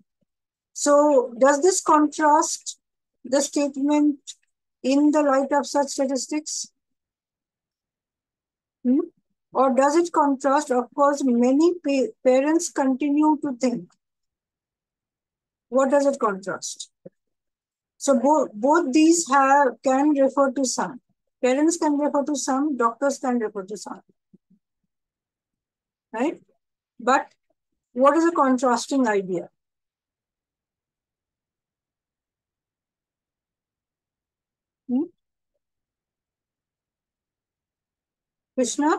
So does this contrast the statement in the light of such statistics? Hmm? Or does it contrast? Of course, many pa parents continue to think. What does it contrast? So both, both these have can refer to some. Parents can refer to some, doctors can refer to some. Right? But what is a contrasting idea? Krishna?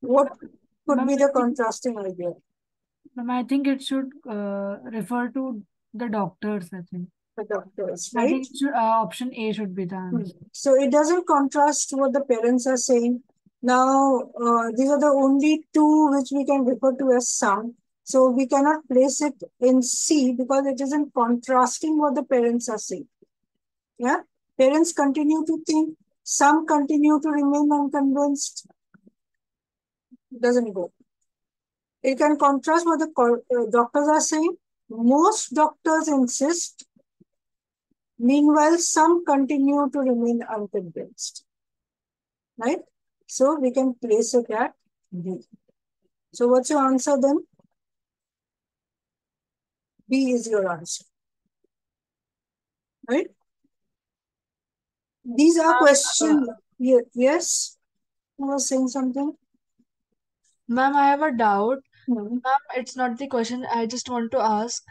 What could be the contrasting idea? Ma'am, I think it should uh, refer to the doctors, I think. The doctors, I right? think should, uh, option A should be the Hmm. answer. So it doesn't contrast what the parents are saying. Now, uh, these are the only two which we can refer to as some. So we cannot place it in C because it isn't contrasting what the parents are saying. Yeah, parents continue to think, some continue to remain unconvinced. Doesn't go. It can contrast what the uh, doctors are saying. Most doctors insist. Meanwhile, some continue to remain unconvinced. Right? So we can place it at B. So what's your answer then? B is your answer. Right? These are questions. Ye- yes? I was saying something. Ma'am, I have a doubt. Hmm. Ma'am, it's not the question. I just want to ask,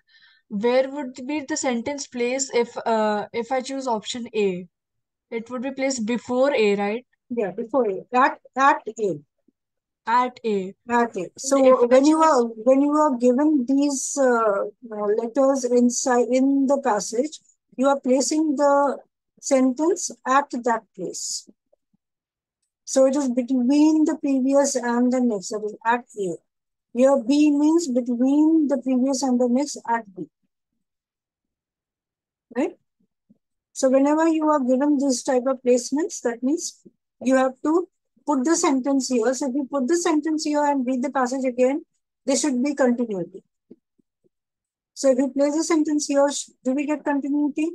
where would be the sentence placed if uh if I choose option A? It would be placed before A, right? Yeah, before A. At, at A. At A. At A. So when you are when you are given these uh, uh, letters inside in the passage, you are placing the sentence at that place. So it is between the previous and the next. That is at A. Here B means between the previous and the next at B. Right? So whenever you are given this type of placements, that means you have to put the sentence here. So if you put the sentence here and read the passage again, there should be continuity. So if you place the sentence here, do we get continuity?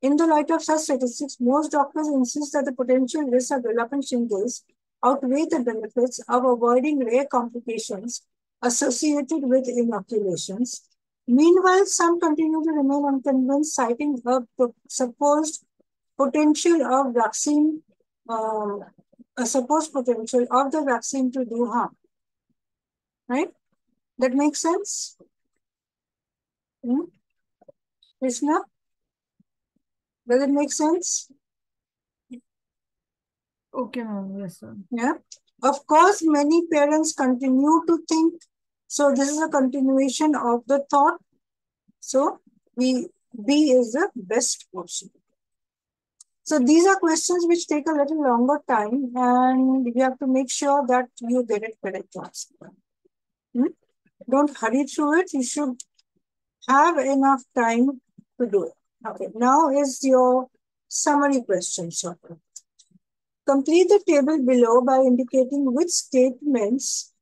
In the light of such statistics, most doctors insist that the potential risks of developing shingles outweigh the benefits of avoiding rare complications associated with inoculations. Meanwhile, some continue to remain unconvinced, citing pro- supposed potential of vaccine, uh, a supposed potential of the vaccine to do harm. Right? That makes sense? Hmm? Krishna? Does it make sense? Okay, ma'am. Yes, sir. Yeah. Of course, many parents continue to think. So this is a continuation of the thought. So we B is the best option. So these are questions which take a little longer time and you have to make sure that you get it correct. Hmm? Don't hurry through it. You should have enough time to do it. Okay, now is your summary question, questions. Complete the table below by indicating which statements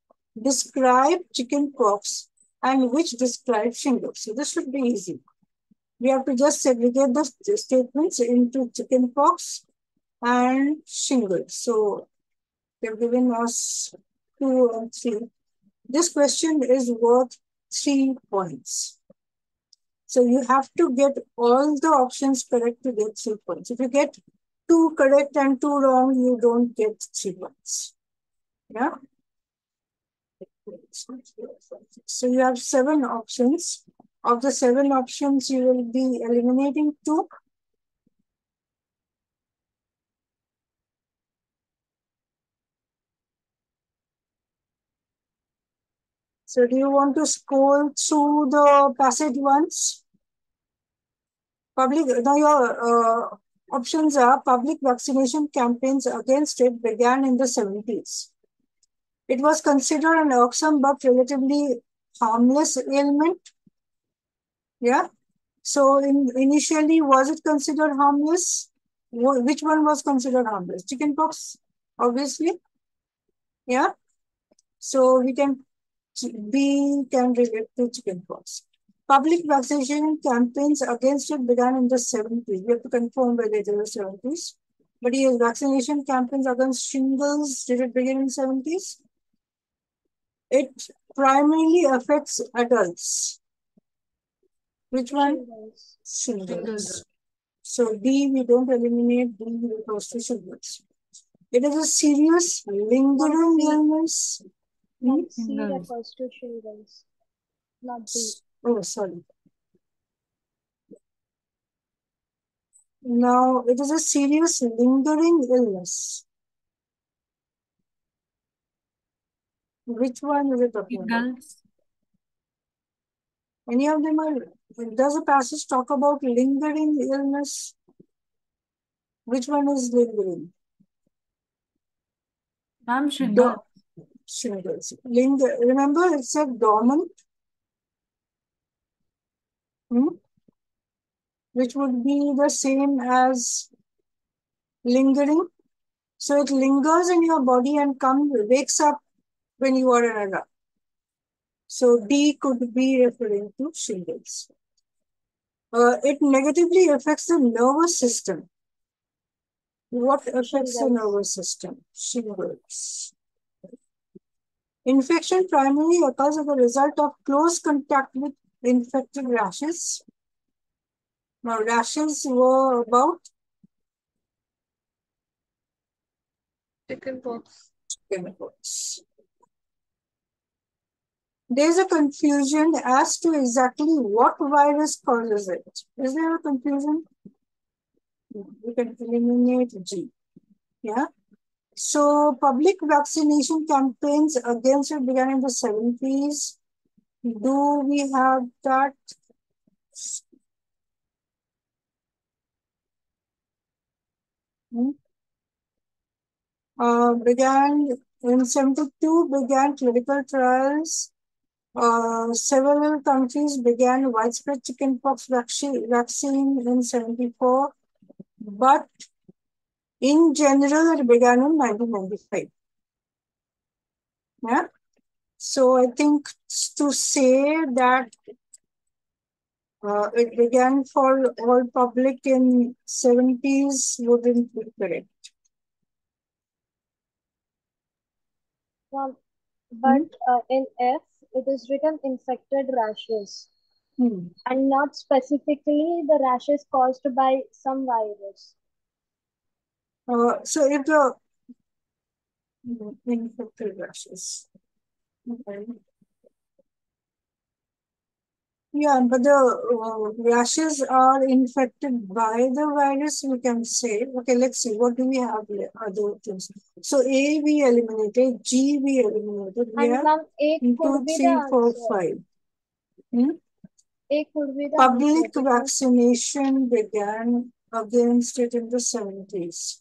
describe chicken pox and which describe shingles. So this should be easy. We have to just segregate the statements into chicken pox and shingles. So they've given us two and three. This question is worth three points. So you have to get all the options correct to get three points. If you get two correct and two wrong, you don't get three points. Yeah. So you have seven options. Of the seven options, you will be eliminating two. So do you want to scroll through the passage once? Public, now your uh, options are public vaccination campaigns against it began in the 70s. It was considered an irksome but relatively harmless ailment. Yeah. So in, initially, was it considered harmless? Which one was considered harmless? Chickenpox, obviously. Yeah. So we can B can relate to chickenpox. Public vaccination campaigns against it began in the 70s. We have to confirm whether it is the 70s. But yes, vaccination campaigns against shingles, did it begin in the 70s? It primarily affects adults. Which one? Shingles. shingles. So D, we don't eliminate D, goes to shingles. It is a serious lingering illness. Hmm? C refers to shingles, not D. Oh, sorry. Now, it is a serious lingering illness. Which one is it talking about? Any of them are, does the passage talk about lingering illness? Which one is lingering? Ma'am, shingles. Shingles. Linger, remember it said dormant? Hmm? Which would be the same as lingering. So it lingers in your body and comes, wakes up when you are in a So D could be referring to shingles. Uh, it negatively affects the nervous system. What affects the nervous system? Shingles. Infection primarily occurs as a result of close contact with infected rashes. Now, rashes were about chickenpox. Chickenpox. There is a confusion as to exactly what virus causes it. Is there a confusion? We can eliminate G. Yeah. So public vaccination campaigns against it began in the 70s. Do we have that? Hmm? Uh, began in 72 began clinical trials uh, several countries began widespread chickenpox vaccine, vaccine in 74, but in general, it began in 1995. Yeah. So I think to say that uh, it began for all public in 70s wouldn't be correct. Well, but uh, in F, it is written infected rashes hmm. and not specifically the rashes caused by some virus. Uh, so if the infected rashes. Yeah, but the uh, rashes are infected by the virus, we can say. Okay, let's see. What do we have other things? So A we eliminated, G we eliminated. We and have A two, could three, the four, answer. five. Hmm? A could be the Public answer. vaccination began against it in the 70s.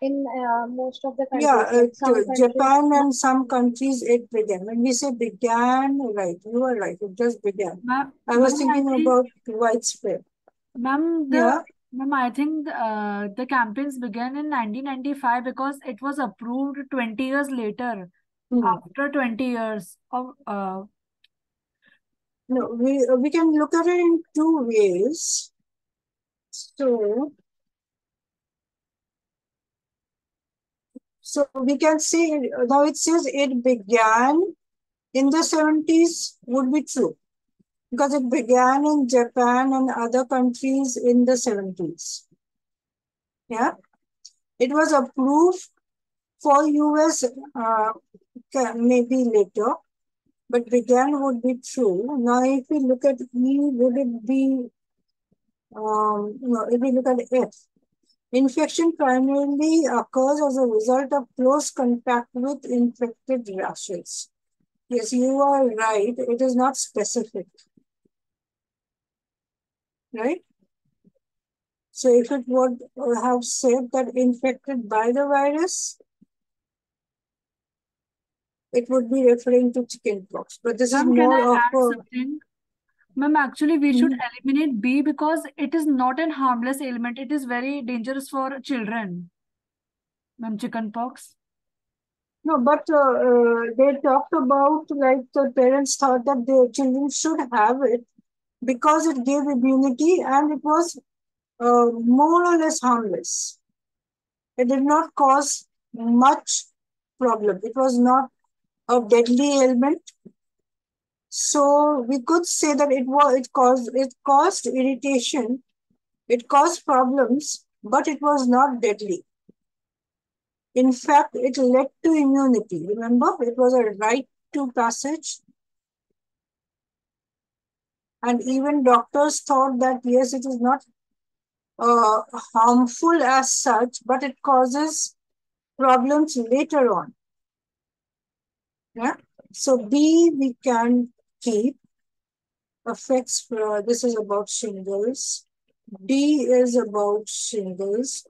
In uh, most of the countries, Yeah, like uh, some countries, Japan and some countries it began. When we say began, right, you are right, it just began. Ma'am, I was ma'am, I thinking think, about widespread. Ma'am, the Yeah. ma'am, I think uh, the campaigns began in 1995 because it was approved 20 years later, Hmm. after 20 years of uh, No, we we can look at it in two ways. So, so we can say now it says it began in the 70s would be true because it began in Japan and other countries in the 70s. Yeah, it was approved for US uh, maybe later, but began would be true. Now, if we look at E, would it be um, no, if we look at F, infection primarily occurs as a result of close contact with infected rashes. Yes, you are right. It is not specific. Right? So if it would have said that infected by the virus, it would be referring to chickenpox. But this is more of a something? Ma'am, actually, we should Mhm. eliminate B because it is not an harmless ailment. It is very dangerous for children. Ma'am, chickenpox. No, but uh, uh, they talked about like the parents thought that their children should have it because it gave immunity and it was uh, more or less harmless. It did not cause much problem. It was not a deadly ailment. So we could say that it was it caused it caused irritation, it caused problems, but it was not deadly. In fact, it led to immunity. Remember, it was a right to passage. And even doctors thought that yes, it is not uh, harmful as such, but it causes problems later on. Yeah. So B we can keep affects. Uh, this is about shingles. D is about shingles.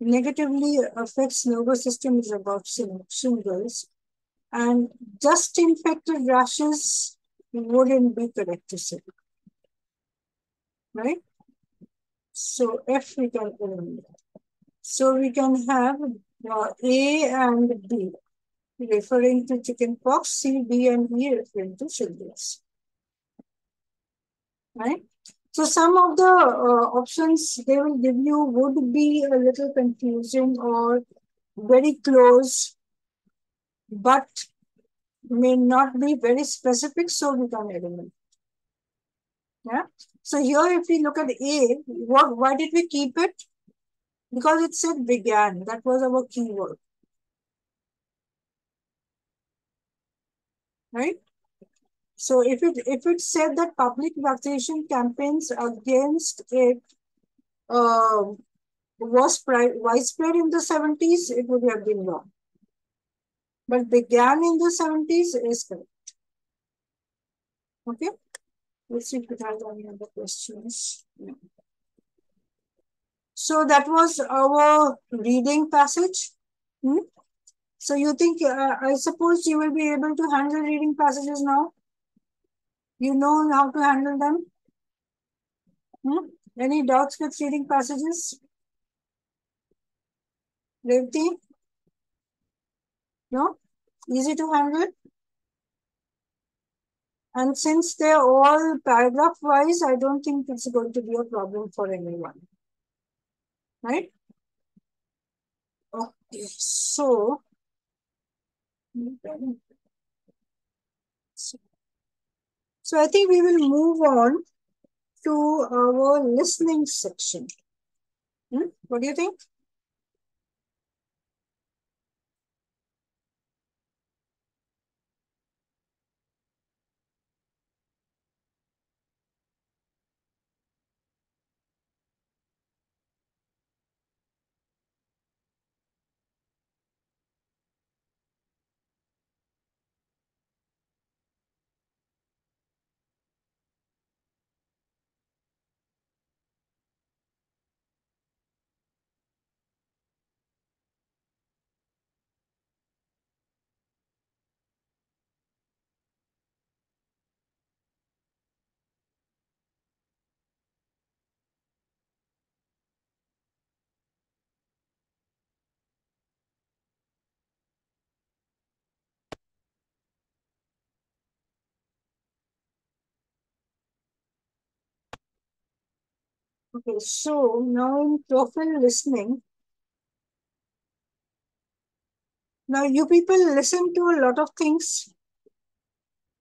Negatively affects nervous system is about shing- shingles. And just infected rashes wouldn't be correct to say. Right? So F we can eliminate. So we can have uh, A and B referring to chickenpox, C, D, and E referring to shingles. Right? So some of the uh, options they will give you would be a little confusing or very close, but may not be very specific, so we can eliminate. Yeah. So here, if we look at A, what why did we keep it? Because it said began. That was our keyword. Right? So if it if it said that public vaccination campaigns against it uh, was widespread in the 70s, it would have been wrong. But began in the 70s is correct. Okay. Let's see if it has any other questions. So that was our reading passage. Hmm? So you think, uh, I suppose you will be able to handle reading passages now? You know how to handle them? Hmm? Any doubts with reading passages? Revati? No? Easy to handle? And since they're all paragraph wise, I don't think it's going to be a problem for anyone. Right? Okay, so. So I think we will move on to our listening section. Hmm? What do you think? Okay, so now in TOEFL listening, now you people listen to a lot of things,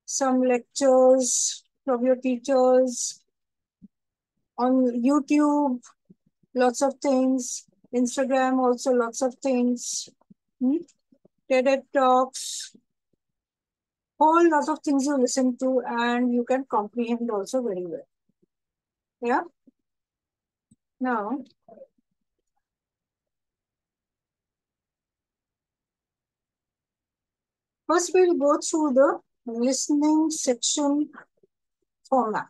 some lectures from your teachers, on YouTube, lots of things, Instagram also lots of things, hmm? TED Talks, whole lot of things you listen to and you can comprehend also very well. Yeah. Now, first we'll go through the listening section format.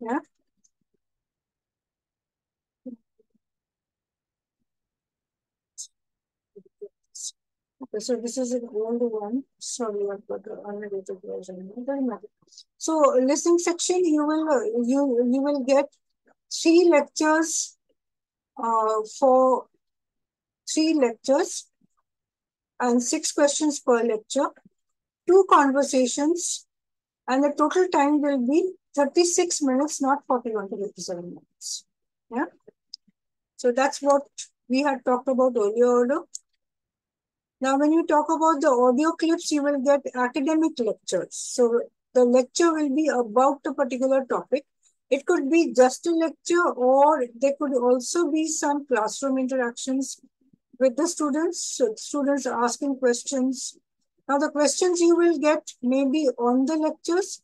Yeah. Okay, so this is an old one. Sorry, I've got the unedited version. Doesn't matter. So listening section, you will uh, you you will get three lectures uh, for three lectures and six questions per lecture, two conversations, and the total time will be 36 minutes, not 41 to 57 minutes. Yeah. So that's what we had talked about earlier. Now, when you talk about the audio clips, you will get academic lectures. So the lecture will be about a particular topic. It could be just a lecture or there could also be some classroom interactions with the students. So students are asking questions. Now the questions you will get maybe on the lectures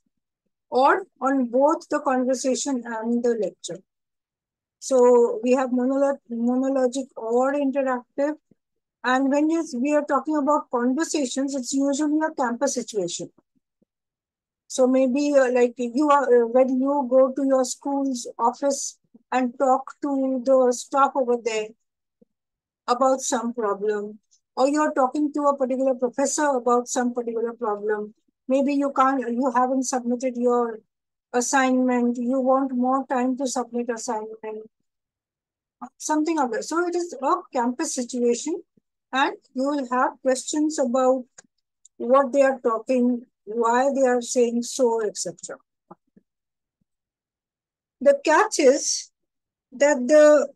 or on both the conversation and the lecture. So we have monolog monologic or interactive. And when we are talking about conversations, it's usually a campus situation. So maybe uh, like you are uh, when you go to your school's office and talk to the staff over there about some problem, or you're talking to a particular professor about some particular problem. Maybe you can't, you haven't submitted your assignment. You want more time to submit assignment, something of that. So it is a campus situation and you will have questions about what they are talking, why they are saying so, etc. The catch is that the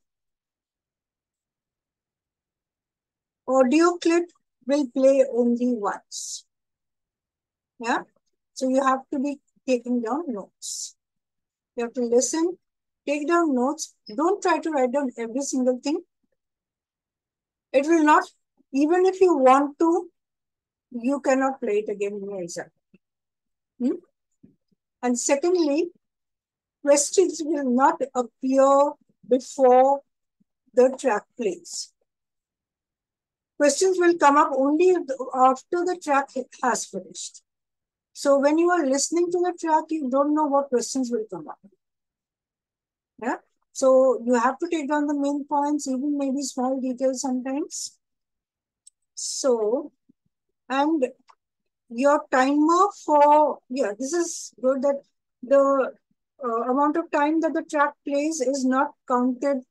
audio clip will play only once. Yeah, so you have to be taking down notes. You have to listen, take down notes. Don't try to write down every single thing. It will not even if you want to, you cannot play it again in your exam. Hmm? And secondly, questions will not appear before the track plays. Questions will come up only after the track has finished. So when you are listening to the track, you don't know what questions will come up. Yeah. So you have to take down the main points, even maybe small details sometimes. So, and your timer for, yeah, this is good that the uh, amount of time that the track plays is not counted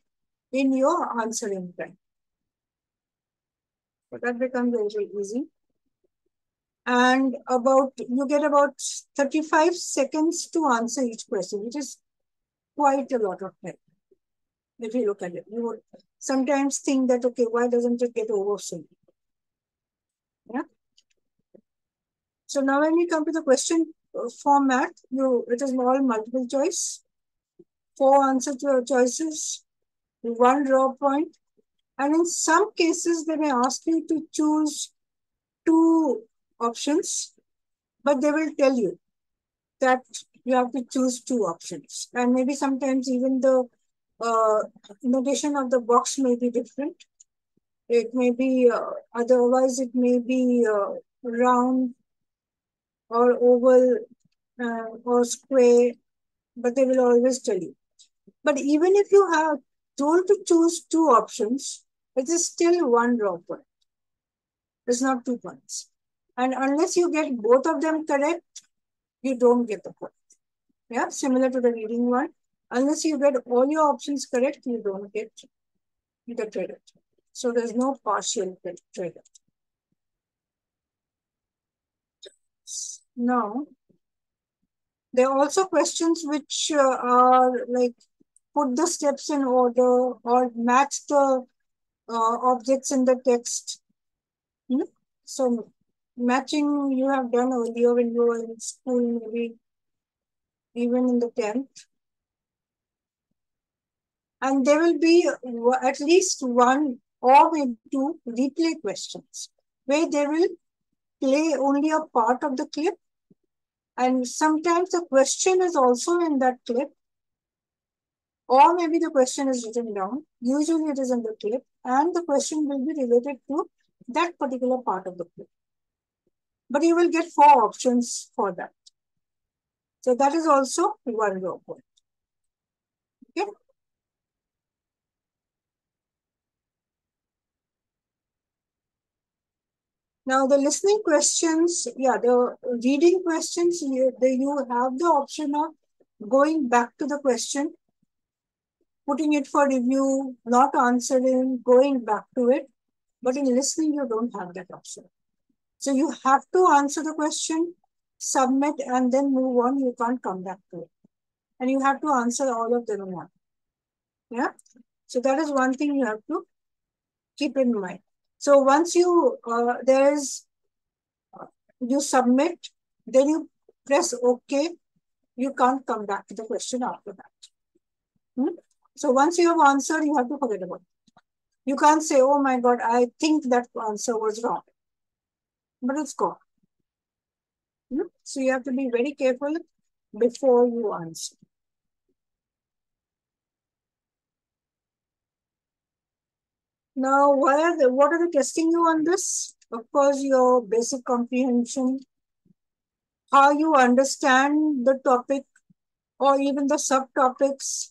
in your answering time. But that becomes very easy. And about, you get about 35 seconds to answer each question, which is quite a lot of time. If you look at it, you would sometimes think that, okay, why doesn't it get over soon? Yeah. So now when we come to the question uh, format, you it is all multiple choice, four answer cho choices, one raw point, and in some cases they may ask you to choose two options, but they will tell you that you have to choose two options, and maybe sometimes even the uh, notation of the box may be different. It may be, uh, otherwise it may be uh, round or oval uh, or square, but they will always tell you. But even if you have told to choose two options, it is still one raw point. It's not two points. And unless you get both of them correct, you don't get the point. Yeah, similar to the reading one. Unless you get all your options correct, you don't get the credit. So there's no partial trigger. Now, there are also questions which uh, are like put the steps in order or match the uh, objects in the text. Hmm? So matching you have done earlier when you were in school, maybe even in the 10th. And there will be at least one or maybe two replay questions where they will play only a part of the clip. And sometimes the question is also in that clip. Or maybe the question is written down. Usually it is in the clip. And the question will be related to that particular part of the clip. But you will get four options for that. So that is also one raw point. Okay. Now the listening questions, yeah, the reading questions, you, the, you have the option of going back to the question, putting it for review, not answering, going back to it. But in listening, you don't have that option. So you have to answer the question, submit, and then move on. You can't come back to it. And you have to answer all of them. Yeah. So that is one thing you have to keep in mind. So once you, uh, there's, uh, you submit, then you press OK, you can't come back to the question after that. Hmm? So once you have answered, you have to forget about it. You can't say, oh my God, I think that answer was wrong. But it's gone. Hmm? So you have to be very careful before you answer. Now, what are, the, what are they testing you on this? Of course, your basic comprehension, how you understand the topic or even the subtopics,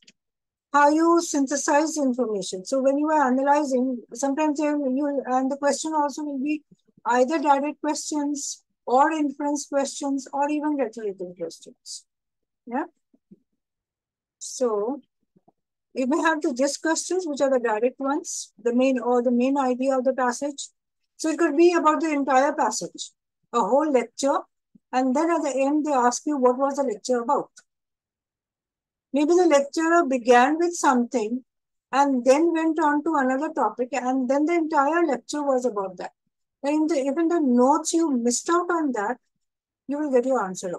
how you synthesize information. So when you are analyzing, sometimes you, you and the question also will be either direct questions or inference questions or even rhetorical questions. Yeah. So you may have the gist questions, which are the direct ones, the main or the main idea of the passage. So it could be about the entire passage, a whole lecture. And then at the end, they ask you what was the lecture about. Maybe the lecturer began with something and then went on to another topic, and then the entire lecture was about that. And the, even the notes you missed out on that, you will get your answer.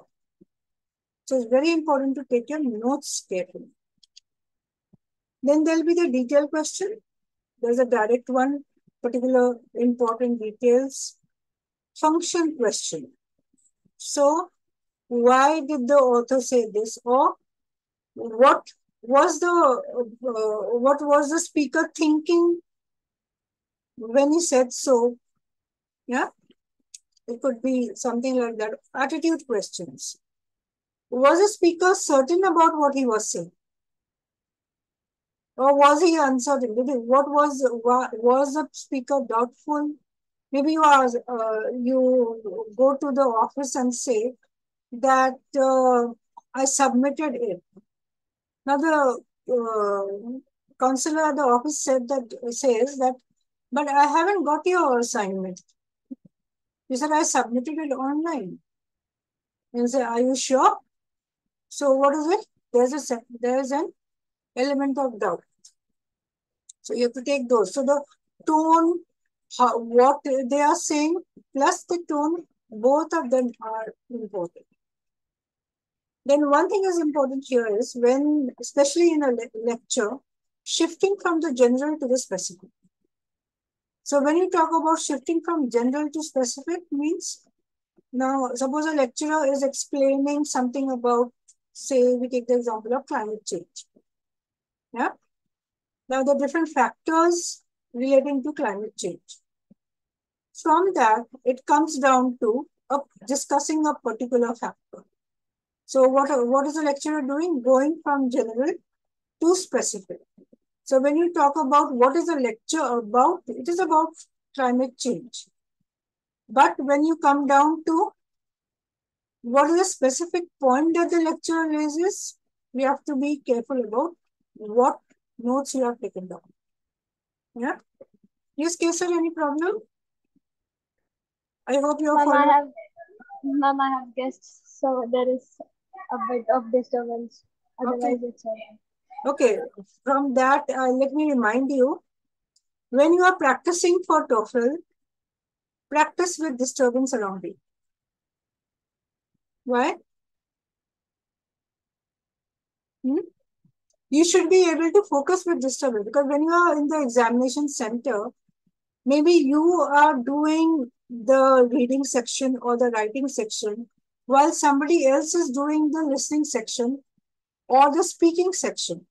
So it's very important to take your notes carefully. Then there'll be the detailed question. There's a direct one, particular important details. Function question. So why did the author say this? Or what was the uh, what was the speaker thinking when he said so? Yeah, it could be something like that. Attitude questions. Was the speaker certain about what he was saying? Or was he uncertain? What was was the speaker doubtful? Maybe you are uh, you go to the office and say that uh, I submitted it. Now the uh, counselor at the office said that says that, but I haven't got your assignment. He said I submitted it online. And say, are you sure? So what is it? There's a there's an element of doubt. So you have to take those. So the tone, how, what they are saying, plus the tone, both of them are important. Then one thing is important here is when, especially in a le lecture, shifting from the general to the specific. So when you talk about shifting from general to specific means, now suppose a lecturer is explaining something about, say, we take the example of climate change. Yeah. Now, the different factors relating to climate change. From that, it comes down to a, discussing a particular factor. So what, what is the lecturer doing? Going from general to specific. So when you talk about what is the lecture about, it is about climate change. But when you come down to what is the specific point that the lecturer raises, we have to be careful about what notes you have taken down. Yeah. Yes, Kesar, any problem? I hope you are Ma'am, I have, ma'am, I have guests, so there is a bit of disturbance. Otherwise, Okay. it's alright. Okay, from that, uh, let me remind you, when you are practicing for TOEFL, practice with disturbance around you. Why? Hmm? You should be able to focus with disturbance because when you are in the examination center, maybe you are doing the reading section or the writing section while somebody else is doing the listening section or the speaking section.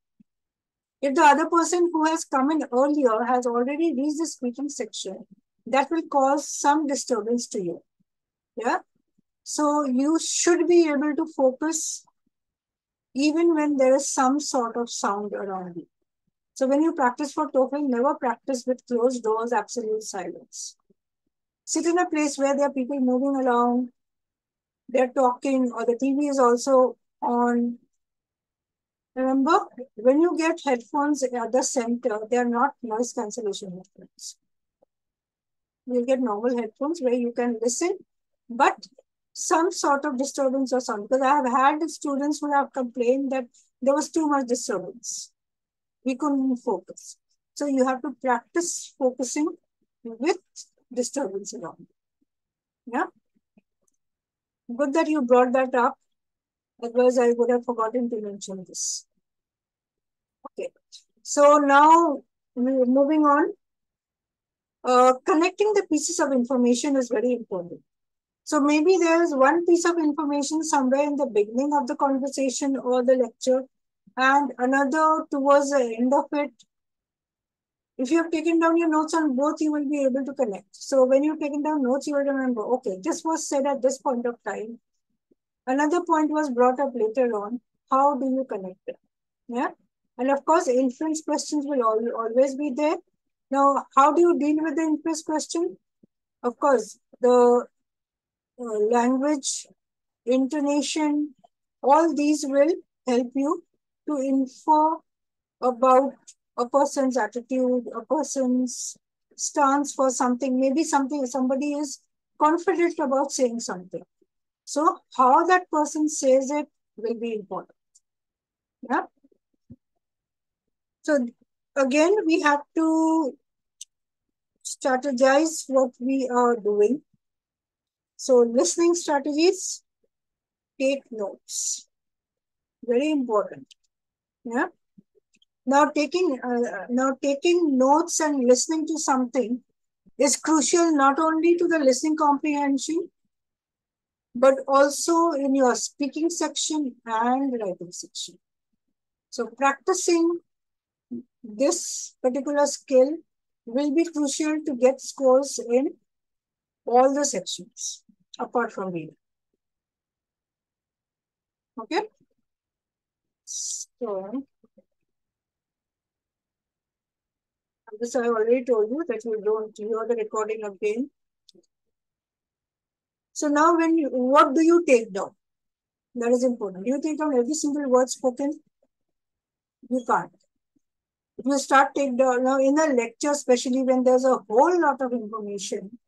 If the other person who has come in earlier has already reached the speaking section, that will cause some disturbance to you. Yeah. So you should be able to focus even when there is some sort of sound around you. So when you practice for TOEFL, never practice with closed doors, absolute silence. Sit in a place where there are people moving along, they're talking, or the TV is also on. Remember, when you get headphones at the center, they are not noise cancellation headphones. You'll get normal headphones where you can listen, but some sort of disturbance or something. Because I have had students who have complained that there was too much disturbance. We couldn't focus. So you have to practice focusing with disturbance around. Yeah. Good that you brought that up. Otherwise, I would have forgotten to mention this. Okay. So now moving on. Uh, connecting the pieces of information is very important. So maybe there is one piece of information somewhere in the beginning of the conversation or the lecture and another towards the end of it. If you have taken down your notes on both, you will be able to connect. So when you're taking down notes, you will remember, okay, this was said at this point of time. Another point was brought up later on. How do you connect it? Yeah. And of course, inference questions will always be there. Now, how do you deal with the inference question? Of course, the uh, language, intonation, all these will help you to infer about a person's attitude, a person's stance for something, maybe something, somebody is confident about saying something. So how that person says it will be important. Yeah. So again, we have to strategize what we are doing. So listening strategies, take notes. Very important. Yeah. Now taking uh, now taking notes and listening to something is crucial not only to the listening comprehension, but also in your speaking section and writing section. So practicing this particular skill will be crucial to get scores in all the sections apart from reading. Okay. So, this I already told you that you don't hear the recording again. So now when you, what do you take down? That is important. Do you take down every single word spoken? You can't. If you start take down, now in a lecture, especially when there's a whole lot of information,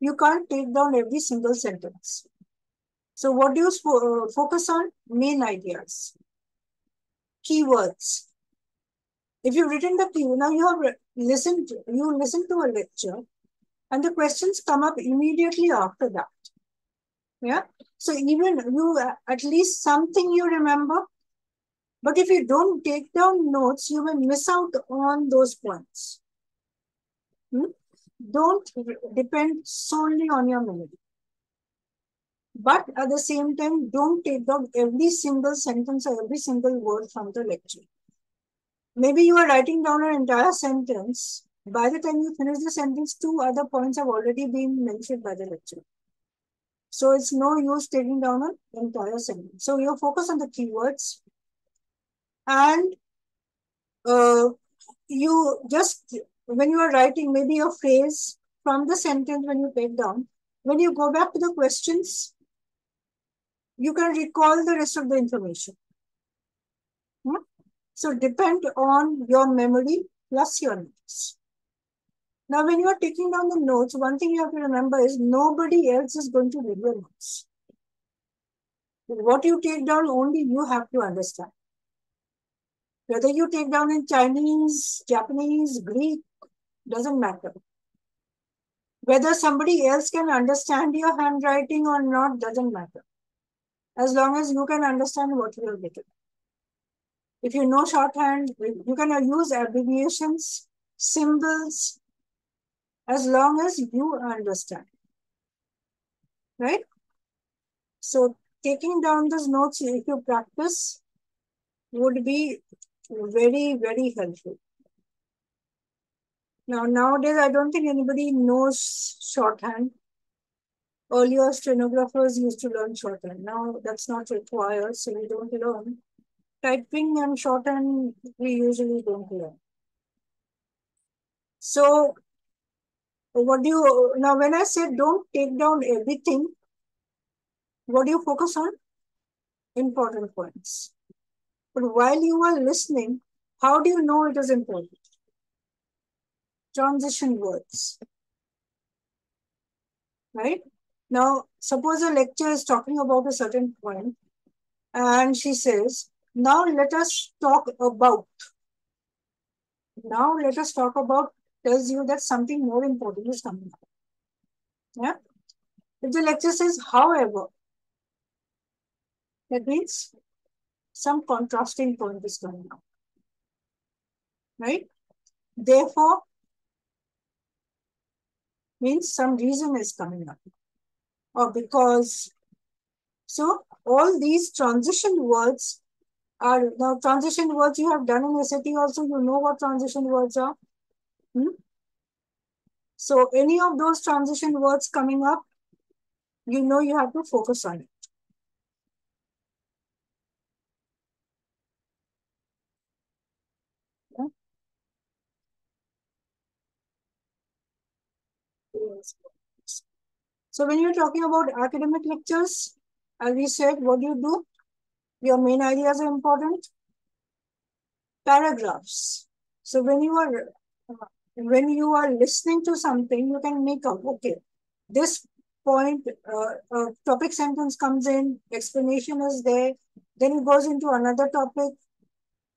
you can't take down every single sentence. So what do you uh, focus on? Main ideas, keywords. If you've written the keyword, now you have listened, you listen to a lecture and the questions come up immediately after that. Yeah. So even you, uh, at least something you remember. But if you don't take down notes, you will miss out on those points. Hmm? Don't depend solely on your memory. But at the same time, don't take down every single sentence or every single word from the lecture. Maybe you are writing down an entire sentence. By the time you finish the sentence, two other points have already been mentioned by the lecturer. So it's no use taking down an entire sentence. So you focus on the keywords and uh, you just when you are writing maybe a phrase from the sentence when you take down, when you go back to the questions, you can recall the rest of the information. Hmm? So depend on your memory plus your notes. Now, when you are taking down the notes, one thing you have to remember is nobody else is going to read your notes. What you take down, only you have to understand. Whether you take down in Chinese, Japanese, Greek, doesn't matter. Whether somebody else can understand your handwriting or not doesn't matter. As long as you can understand what you are written. If you know shorthand, you can use abbreviations, symbols, as long as you understand. Right? So taking down those notes, if you practice, would be very, very helpful. Now, nowadays, I don't think anybody knows shorthand. Earlier, stenographers used to learn shorthand. Now, that's not required, so we don't learn. Typing and shorthand, we usually don't learn. So, what do you, now when I said don't take down everything, what do you focus on? Important points. But while you are listening, how do you know it is important? Transition words. Right? Now, suppose a lecturer is talking about a certain point and she says, now let us talk about. Now let us talk about tells you that something more important is coming up. Yeah. If the lecture says, however, that means some contrasting point is coming up. Right? Therefore, means some reason is coming up. Or because, so all these transition words are, now transition words you have done in SAT also, you know what transition words are. Hmm? So any of those transition words coming up, you know you have to focus on it. So when you're talking about academic lectures, as we said, what do you do? Your main ideas are important. Paragraphs. So when you are when you are listening to something, you can make out, okay, this point, uh, topic sentence comes in, explanation is there, then it goes into another topic,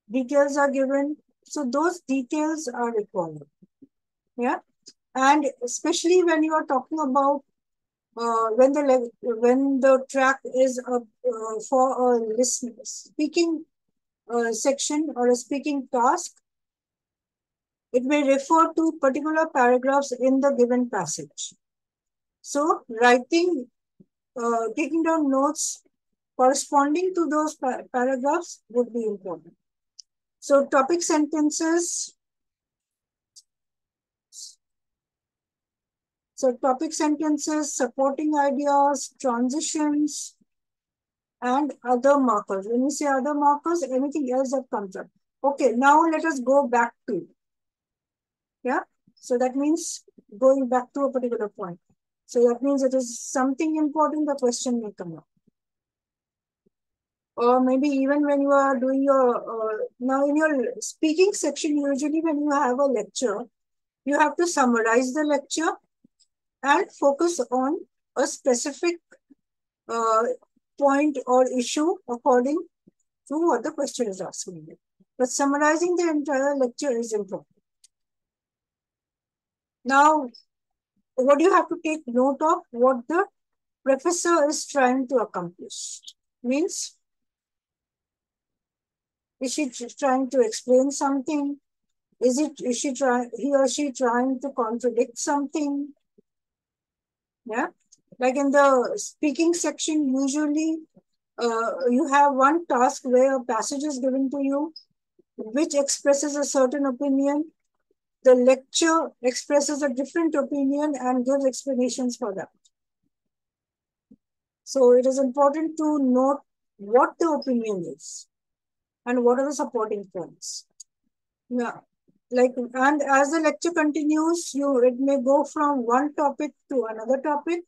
details are given. So those details are required. Yeah. And especially when you are talking about uh, when the when the track is uh, uh, for a listening speaking uh, section or a speaking task, it may refer to particular paragraphs in the given passage. So writing, uh, taking down notes corresponding to those pa paragraphs would be important. So topic sentences. So topic sentences, supporting ideas, transitions, and other markers. When we say other markers, anything else that comes up. Okay, now let us go back to yeah. So that means going back to a particular point. So that means it is something important, the question may come up. Or maybe even when you are doing your, uh, now in your speaking section, usually when you have a lecture, you have to summarize the lecture and focus on a specific uh, point or issue according to what the question is asking you. But summarizing the entire lecture is important. Now, what do you have to take note of? What the professor is trying to accomplish. Means, is she trying to explain something? Is it is she trying he or she trying to contradict something? Yeah, like in the speaking section, usually uh, you have one task where a passage is given to you, which expresses a certain opinion the lecture expresses a different opinion and gives explanations for that. So it is important to note what the opinion is and what are the supporting points. Yeah, like and as the lecture continues, you it may go from one topic to another topic.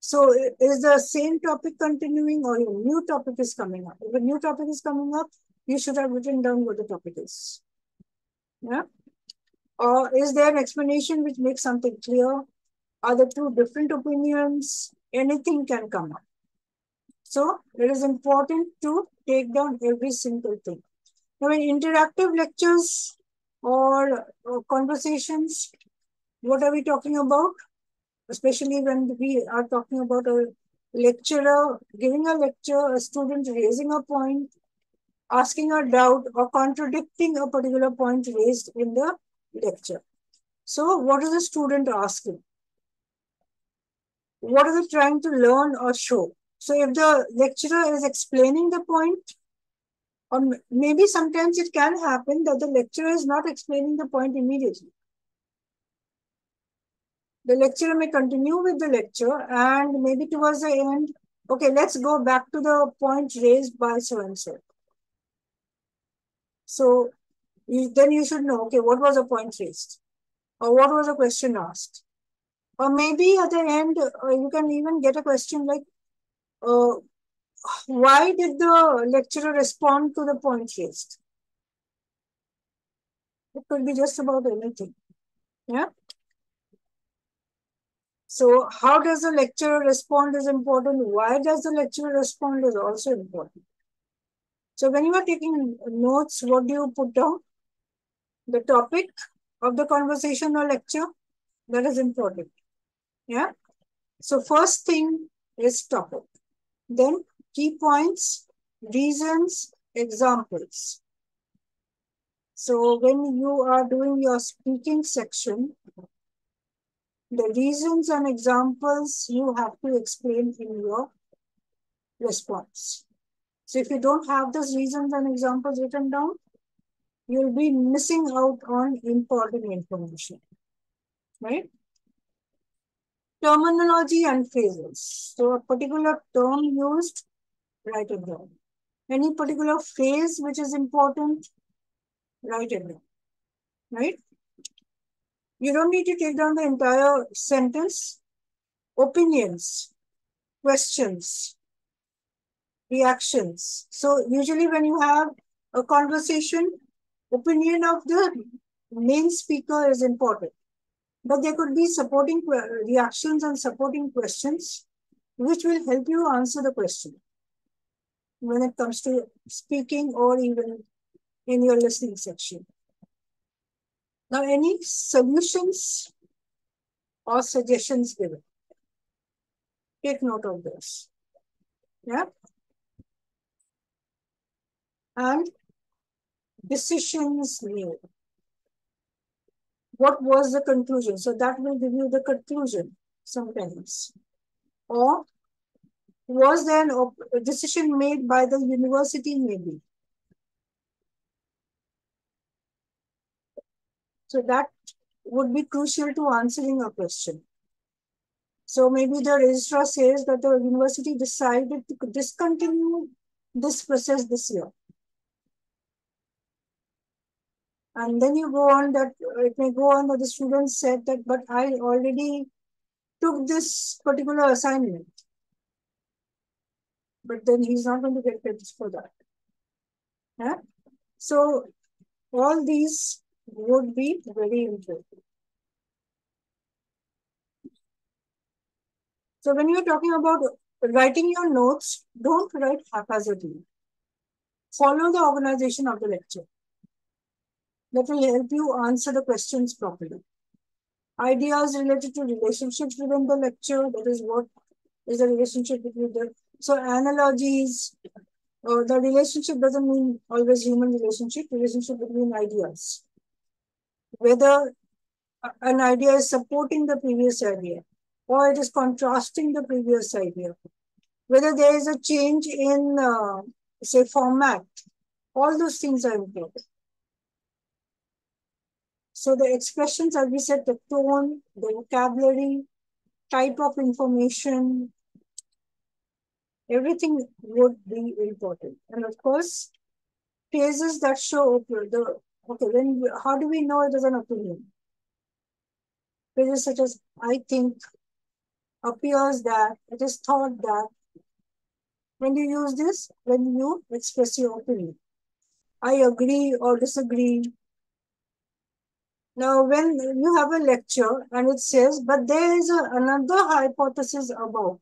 So is the same topic continuing or a new topic is coming up? If a new topic is coming up, you should have written down what the topic is. Yeah. Or is there an explanation which makes something clear? Are there two different opinions? Anything can come up. So it is important to take down every single thing. I mean, interactive lectures or, or uh, conversations, what are we talking about? Especially when we are talking about a lecturer giving a lecture, a student raising a point, asking a doubt, or contradicting a particular point raised in the lecture. So, what is the student asking? What are they trying to learn or show? So, if the lecturer is explaining the point, or maybe sometimes it can happen that the lecturer is not explaining the point immediately. The lecturer may continue with the lecture and maybe towards the end, okay, let's go back to the point raised by so and so. So you, then you should know, okay, what was the point raised? Or what was the question asked? Or maybe at the end, uh, you can even get a question like, uh, why did the lecturer respond to the point raised? It could be just about anything. Yeah. So how does the lecturer respond is important. Why does the lecturer respond is also important. So when you are taking notes, what do you put down? The topic of the conversation or lecture. That is important. Yeah. So first thing is topic. Then key points, reasons, examples. So when you are doing your speaking section, the reasons and examples you have to explain in your response. So if you don't have those reasons and examples written down, you'll be missing out on important information, right? Terminology and phrases. So a particular term used write it down. Any particular phrase which is important, write it down, right? You don't need to take down the entire sentence. Opinions, questions, reactions. So usually when you have a conversation, opinion of the main speaker is important. But there could be supporting reactions and supporting questions, which will help you answer the question when it comes to speaking or even in your listening section. Now, any solutions or suggestions given? Take note of this. Yeah. And decisions made. What was the conclusion? So that will give you the conclusion sometimes. Or was there a decision made by the university maybe? So that would be crucial to answering a question. So maybe the registrar says that the university decided to discontinue this process this year. And then you go on that, it may go on that the student said that, but I already took this particular assignment but then he's not going to get credits for that. Yeah? So all these would be very important. So when you're talking about writing your notes, don't write haphazardly. Follow the organization of the lecture. That will help you answer the questions properly. Ideas related to relationships within the lecture, that is what is the relationship between the so analogies, uh, the relationship doesn't mean always human relationship, relationship between ideas. Whether an idea is supporting the previous idea or it is contrasting the previous idea. Whether there is a change in, uh, say, format, all those things are important. So the expressions, as we said, the tone, the vocabulary, type of information, everything would be important. And of course, phrases that show okay, the okay, when how do we know it is an opinion? Phrases such as I think, appears that, it is thought that. When you use this, when you express your opinion. I agree or disagree. Now, when you have a lecture and it says, but there is a, another hypothesis about,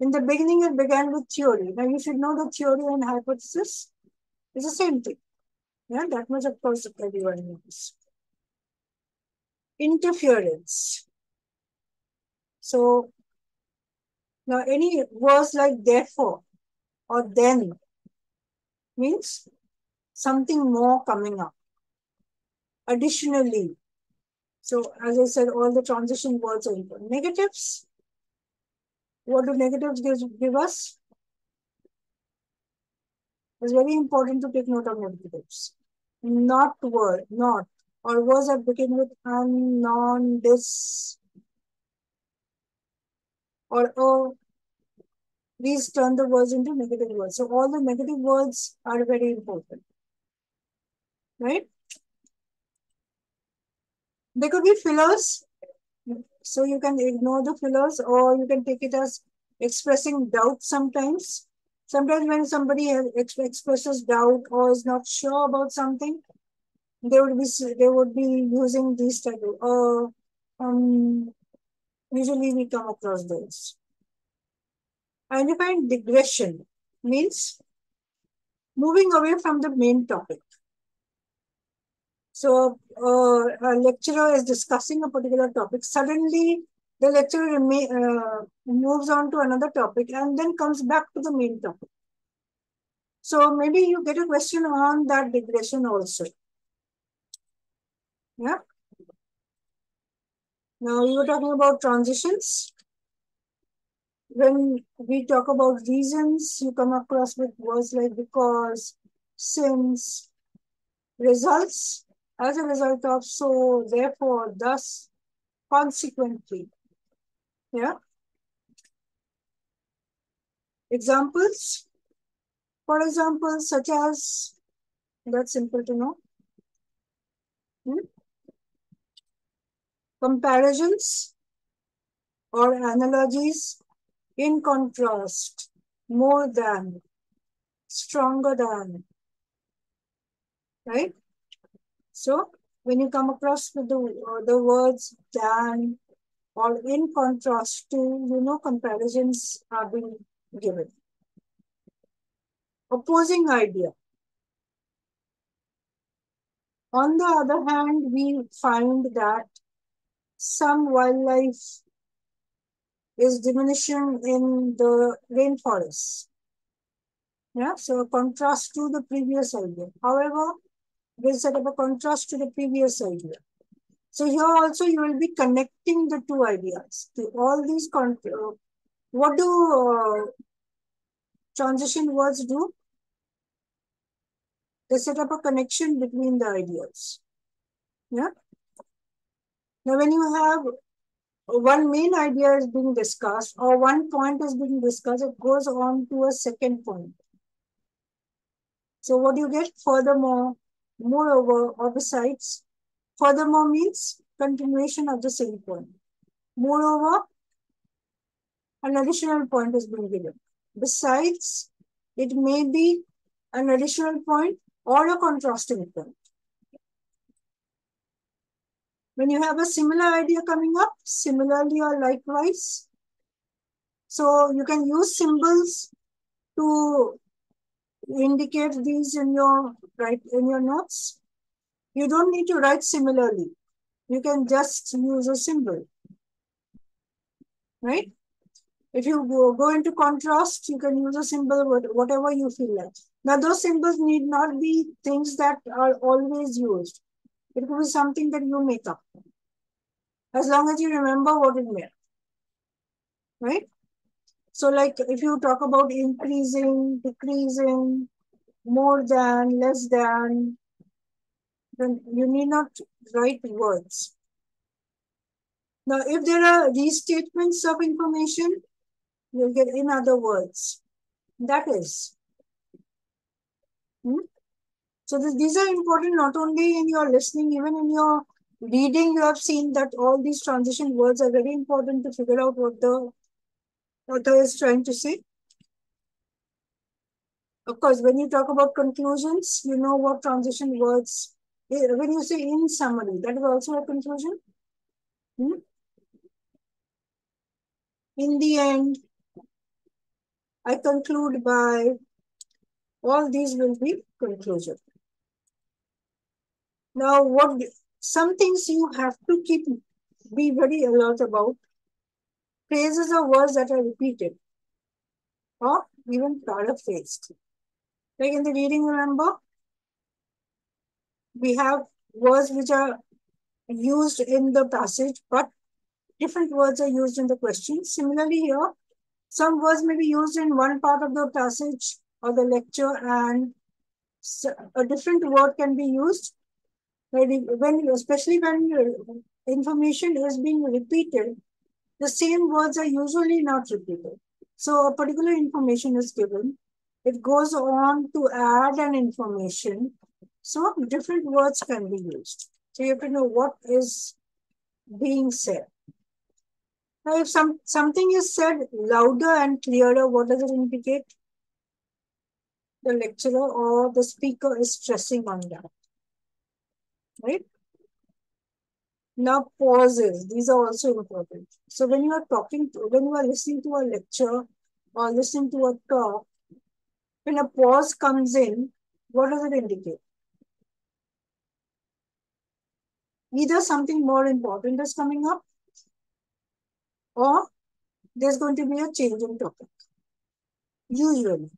in the beginning, it began with theory. Now, you should know the theory and hypothesis. It's the same thing. Yeah, that much of course everyone knows. Interference. So now any words like therefore or then means something more coming up. Additionally, so as I said, all the transition words are important. Negatives. What do negatives give, give us? It's very important to take note of negatives. Not word, not, or words that begin with un, non, this, or oh. Please turn the words into negative words. So all the negative words are very important. Right? There could be fillers. So you can ignore the fillers or you can take it as expressing doubt sometimes. Sometimes when somebody expresses doubt or is not sure about something, they would be they would be using these type of uh, um usually we come across those. Identifying digression means moving away from the main topic. So uh, a lecturer is discussing a particular topic. Suddenly, the lecturer uh, moves on to another topic and then comes back to the main topic. So maybe you get a question on that digression also. Yeah. Now you were talking about transitions. When we talk about reasons, you come across with words like because, since, results, as a result of, so, therefore, thus, consequently. Yeah. Examples, for example, such as, that's simple to know. Hmm? Comparisons or analogies in contrast, more than, stronger than, right? So when you come across the, uh, the words than or in contrast to, you know, comparisons are being given. Opposing idea. On the other hand, we find that some wildlife is diminishing in the rainforests. Yeah, so contrast to the previous idea. However, we'll set up a contrast to the previous idea. So here also you will be connecting the two ideas to all these. Uh, what do uh, transition words do? They set up a connection between the ideas. Yeah. Now, when you have one main idea is being discussed or one point is being discussed, it goes on to a second point. So what do you get? Furthermore, moreover, or besides, furthermore means continuation of the same point. Moreover, an additional point has been given. Besides, it may be an additional point or a contrasting point. When you have a similar idea coming up, similarly or likewise, so you can use symbols to indicate these in your write in your notes. You don't need to write similarly. You can just use a symbol. Right? If you go, into contrast, you can use a symbol, whatever you feel like. Now, those symbols need not be things that are always used. It could be something that you make up. As long as you remember what it meant. Right? So like if you talk about increasing, decreasing, more than, less than, then you need not write words. Now, if there are restatements of information, you'll get in other words. That is. Hmm? So this, these are important not only in your listening, even in your reading, you have seen that all these transition words are very important to figure out what the author is trying to say. Of course, when you talk about conclusions, you know what transition words, eh, when you say in summary, that is also a conclusion. Hmm? In the end, I conclude by All these will be conclusion. Now, what some things you have to keep be very alert about. Phrases or words that are repeated or even paraphrased. Like in the reading, remember, we have words which are used in the passage, but different words are used in the question. Similarly, here, some words may be used in one part of the passage or the lecture, and a different word can be used when, especially when information is being repeated. The same words are usually not repeated. So a particular information is given. It goes on to add an information. So different words can be used. So you have to know what is being said. Now, if some something is said louder and clearer, what does it indicate? The lecturer or the speaker is stressing on that. Right? Now, pauses. These are also important. So when you are talking, to, when you are listening to a lecture or listening to a talk, when a pause comes in, what does it indicate? Either something more important is coming up or there's going to be a change in topic. Usually,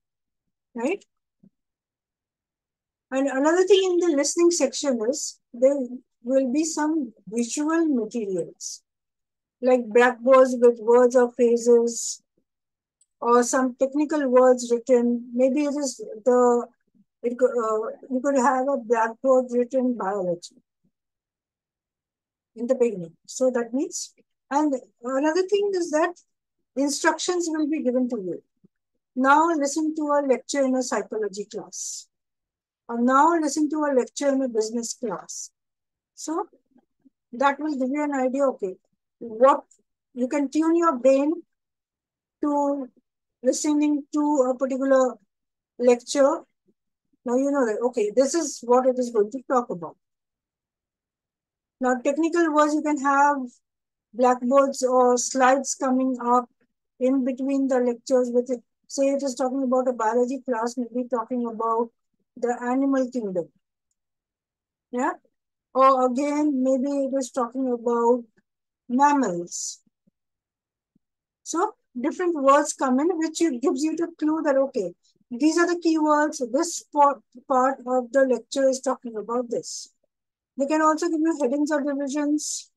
right? And another thing in the listening section is there will be some visual materials like blackboards with words or phrases or some technical words written. Maybe it is the, it uh, you could have a blackboard written biology in the beginning. So that means and another thing is that instructions will be given to you. Now listen to a lecture in a psychology class. Or now listen to a lecture in a business class. So that will give you an idea, okay, what you can tune your brain to listening to a particular lecture. Now you know that, okay, this is what it is going to talk about. Now, technical words you can have blackboards or slides coming up in between the lectures with it. Say it is talking about a biology class, maybe talking about the animal kingdom. Yeah. Or again, maybe it is talking about mammals. So different words come in, which gives you the clue that, okay, these are the keywords. This part, part of the lecture is talking about this. They can also give you headings or divisions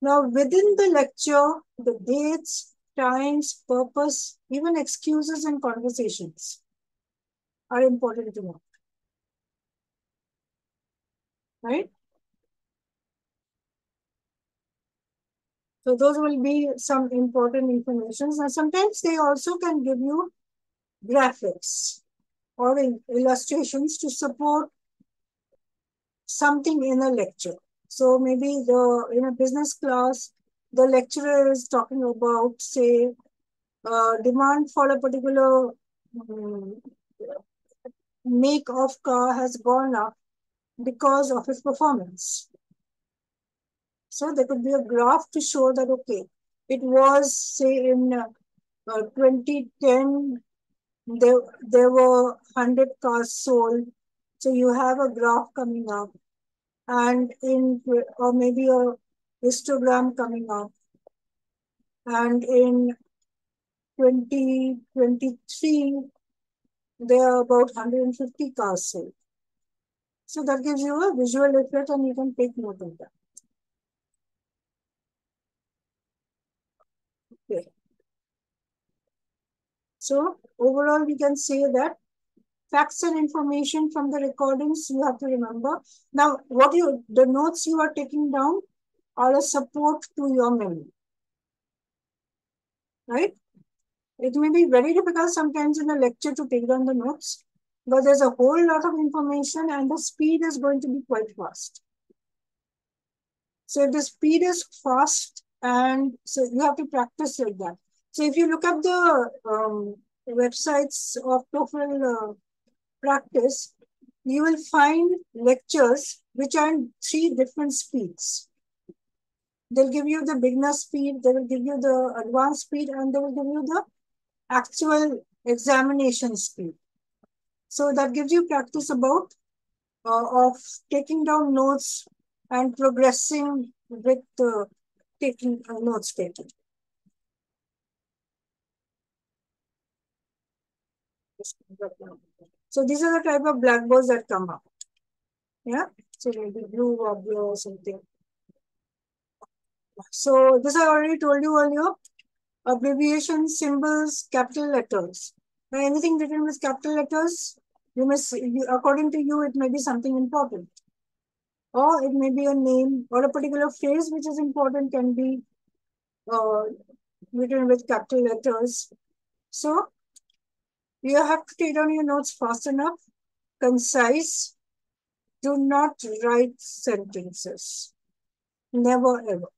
now, within the lecture, the dates, times, purpose, even excuses and conversations are important to know. Right? So those will be some important information. And sometimes they also can give you graphics or illustrations to support something in a lecture. So maybe the in a business class, the lecturer is talking about, say, uh, demand for a particular um, make of car has gone up because of its performance. So there could be a graph to show that, okay, it was, say, in uh, uh, 2010, there, there were 100 cars sold. So you have a graph coming up and in or maybe a histogram coming up. And in 2023, there are about 150 cars sold. So that gives you a visual effect and you can take note of that. Okay. So overall, we can say that facts and information from the recordings you have to remember. Now, what you the notes you are taking down are a support to your memory. Right? It may be very difficult sometimes in a lecture to take down the notes, but there's a whole lot of information and the speed is going to be quite fast. So if the speed is fast and so you have to practice like that. So if you look up the um, websites of TOEFL uh, practice, you will find lectures which are in three different speeds. They'll give you the beginner speed, they will give you the advanced speed, and they will give you the actual examination speed. So that gives you practice about uh, of taking down notes and progressing with uh, taking uh, notes taking. So these are the type of blackboards that come up. Yeah, so maybe blue or blue or something. So this I already told you earlier. Abbreviations, symbols, capital letters. Now anything written with capital letters, you must, you, according to you, it may be something important. Or it may be a name or a particular phrase which is important can be uh, written with capital letters. So you have to take down your notes fast enough, concise. Do not write sentences. Never ever.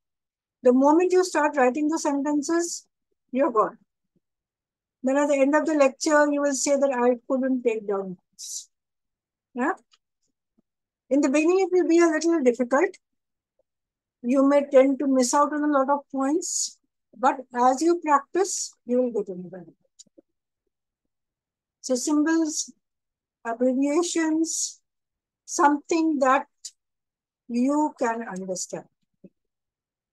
The moment you start writing the sentences, you're gone. Then at the end of the lecture, you will say that I couldn't take down notes. Yeah. In the beginning, it will be a little difficult. You may tend to miss out on a lot of points, but as you practice, you will get it. So symbols, abbreviations, something that you can understand.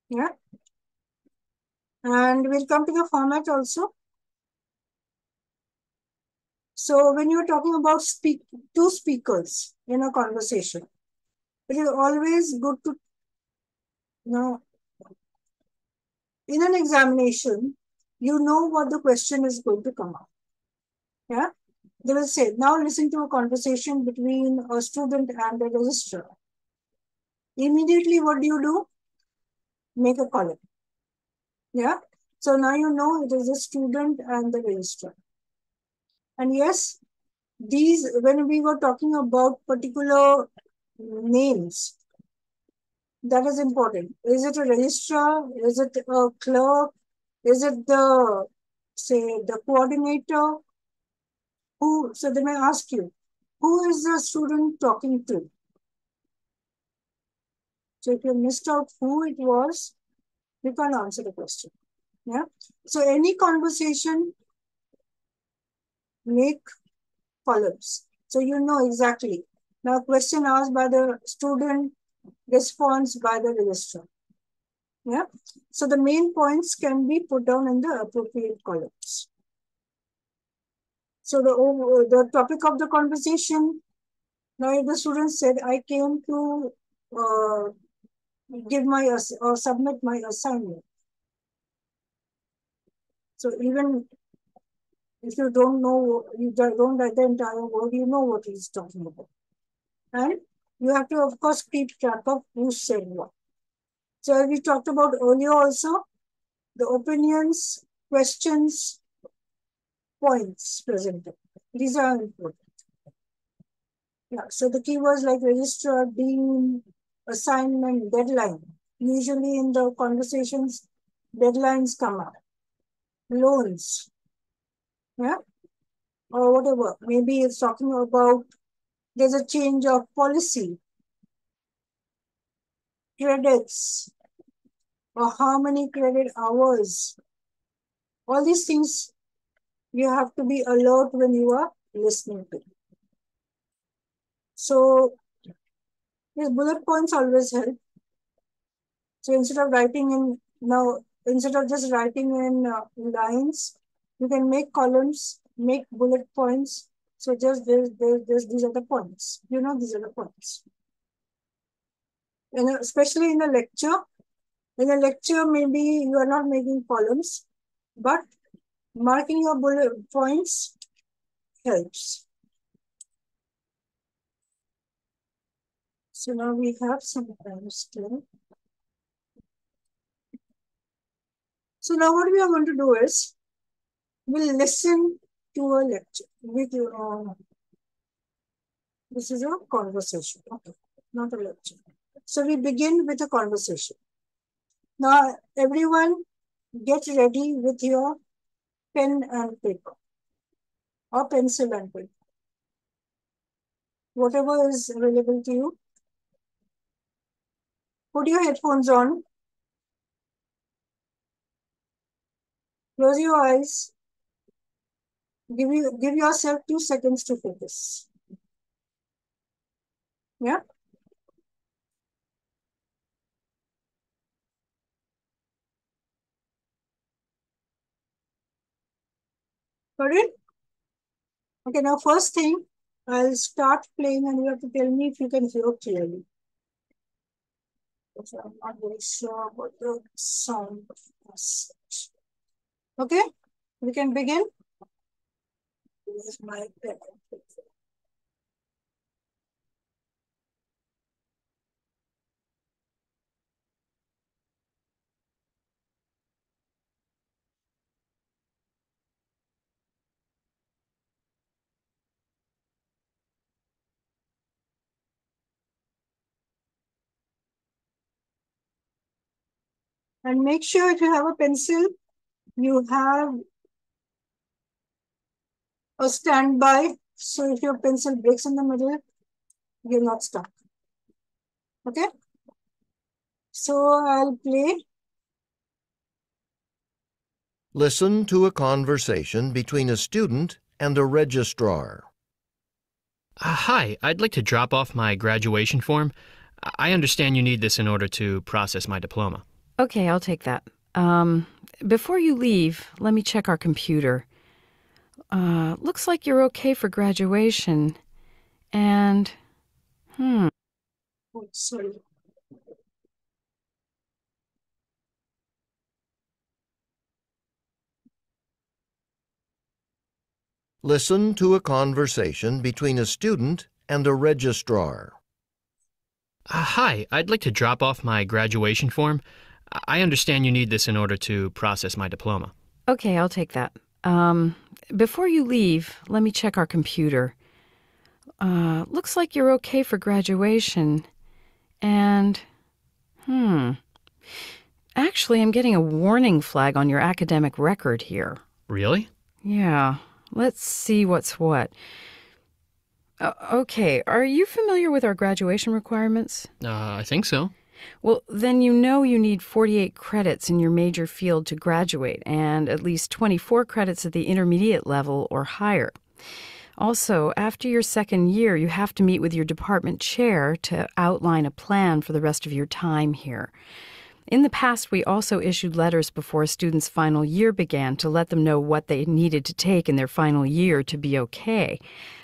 Yeah. And we'll come to the format also. So when you're talking about speak two speakers in a conversation, it is always good to you know in an examination, you know what the question is going to come up. Yeah. They will say, now listen to a conversation between a student and a registrar. Immediately, what do you do? Make a column. Yeah. So now you know it is a student and the registrar. And yes, these, when we were talking about particular names, that is important. Is it a registrar? Is it a clerk? Is it the, say, the coordinator? Who, so they may ask you, who is the student talking to? So if you missed out who it was, you can't answer the question. Yeah. So any conversation, make columns. So you know exactly. Now question asked by the student, response by the registrar. Yeah. So the main points can be put down in the appropriate columns. So the, the topic of the conversation, now the student said, I came to uh, give my, or submit my assignment. So even if you don't know, you don't write the entire word, you know what he's talking about. And you have to, of course, keep track of who said what. So we talked about earlier also, the opinions, questions, points presented. These are important. Yeah, so the keywords like register, dean, assignment, deadline. Usually in the conversations, deadlines come up. Loans. Yeah. Or whatever. Maybe it's talking about there's a change of policy. Credits. Or how many credit hours. All these things you have to be alert when you are listening to. So these bullet points always help. So instead of writing in now, instead of just writing in uh, lines, you can make columns, make bullet points. So just there's, there's, there's, these are the points. You know, these are the points. And especially in a lecture, in a lecture, maybe you are not making columns, but marking your bullet points helps. So now we have some time still. So now what we are going to do is, we'll listen to a lecture with uh, this is a conversation, okay, not a lecture. So we begin with a conversation. Now everyone get ready with your pen and paper or pencil and paper. Whatever is available to you. Put your headphones on. Close your eyes. Give you give yourself two seconds to focus. Yeah. It? Okay, now first thing, I'll start playing and you have to tell me if you can hear clearly. Because I'm not very sure what the sound was. Okay, we can begin. Here's my pen. And make sure if you have a pencil, you have a standby. So if your pencil breaks in the middle, you're not stuck. Okay. So I'll play. Listen to a conversation between a student and a registrar. Uh, hi, I'd like to drop off my graduation form. I understand you need this in order to process my diploma. Okay, I'll take that. Um, before you leave, let me check our computer. Uh, looks like you're okay for graduation. And, hmm, Oh, sorry. Listen to a conversation between a student and a registrar. Uh, hi, I'd like to drop off my graduation form. I understand you need this in order to process my diploma. okay, I'll take that. Um, before you leave, let me check our computer. Uh, looks like you're okay for graduation. And, hmm, actually, I'm getting a warning flag on your academic record here. Really? Yeah, let's see what's what. Uh, okay, are you familiar with our graduation requirements? Uh, I think so. Well, then you know you need 48 credits in your major field to graduate and at least 24 credits at the intermediate level or higher. Also, after your second year, you have to meet with your department chair to outline a plan for the rest of your time here. In the past, we also issued letters before a student's final year began to let them know what they needed to take in their final year to be okay.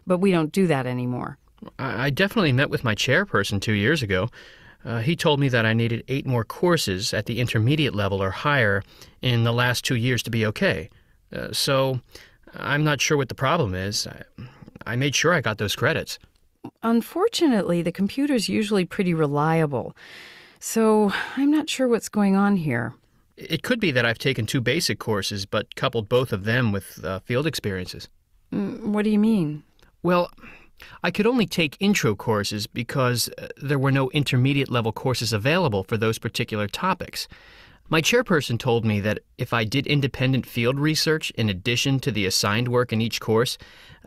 But we don't do that anymore. I definitely met with my chairperson two years ago. Uh, he told me that I needed eight more courses at the intermediate level or higher in the last two years to be okay. Uh, so I'm not sure what the problem is. I, I made sure I got those credits. Unfortunately, the computer's usually pretty reliable. So I'm not sure what's going on here. It could be that I've taken two basic courses, but coupled both of them with uh, field experiences. Mm, What do you mean? Well, I could only take intro courses because uh, there were no intermediate level courses available for those particular topics. My chairperson told me that if I did independent field research in addition to the assigned work in each course,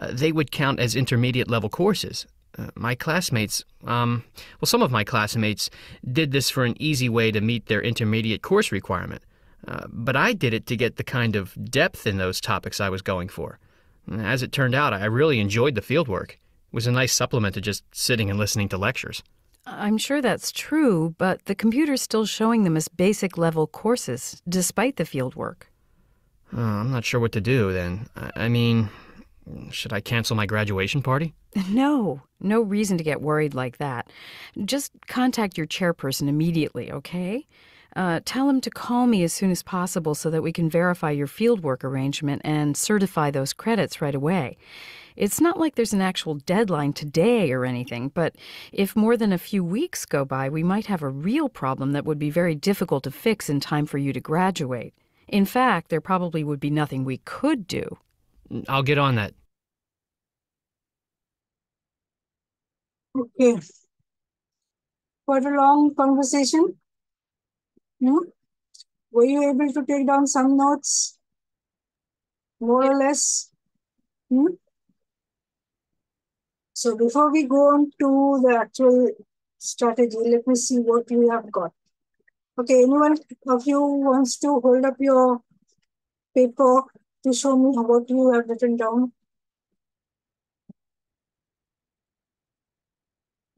uh, they would count as intermediate level courses. Uh, my classmates, um, well, some of my classmates did this for an easy way to meet their intermediate course requirement. Uh, but I did it to get the kind of depth in those topics I was going for. As it turned out, I really enjoyed the fieldwork. Was a nice supplement to just sitting and listening to lectures. I'm sure that's true, but the computer's still showing them as basic level courses, despite the field work. Uh, I'm not sure what to do then. I, I mean, should I cancel my graduation party? No, no reason to get worried like that. Just contact your chairperson immediately, okay? Uh, tell him to call me as soon as possible so that we can verify your fieldwork arrangement and certify those credits right away. It's not like there's an actual deadline today or anything, but if more than a few weeks go by, we might have a real problem that would be very difficult to fix in time for you to graduate. In fact, there probably would be nothing we could do. I'll get on that. Okay. Quite a long conversation. Hmm? Were you able to take down some notes? More or less? Hmm? So before we go on to the actual strategy, let me see what we have got. Okay, anyone of you wants to hold up your paper to show me what you have written down.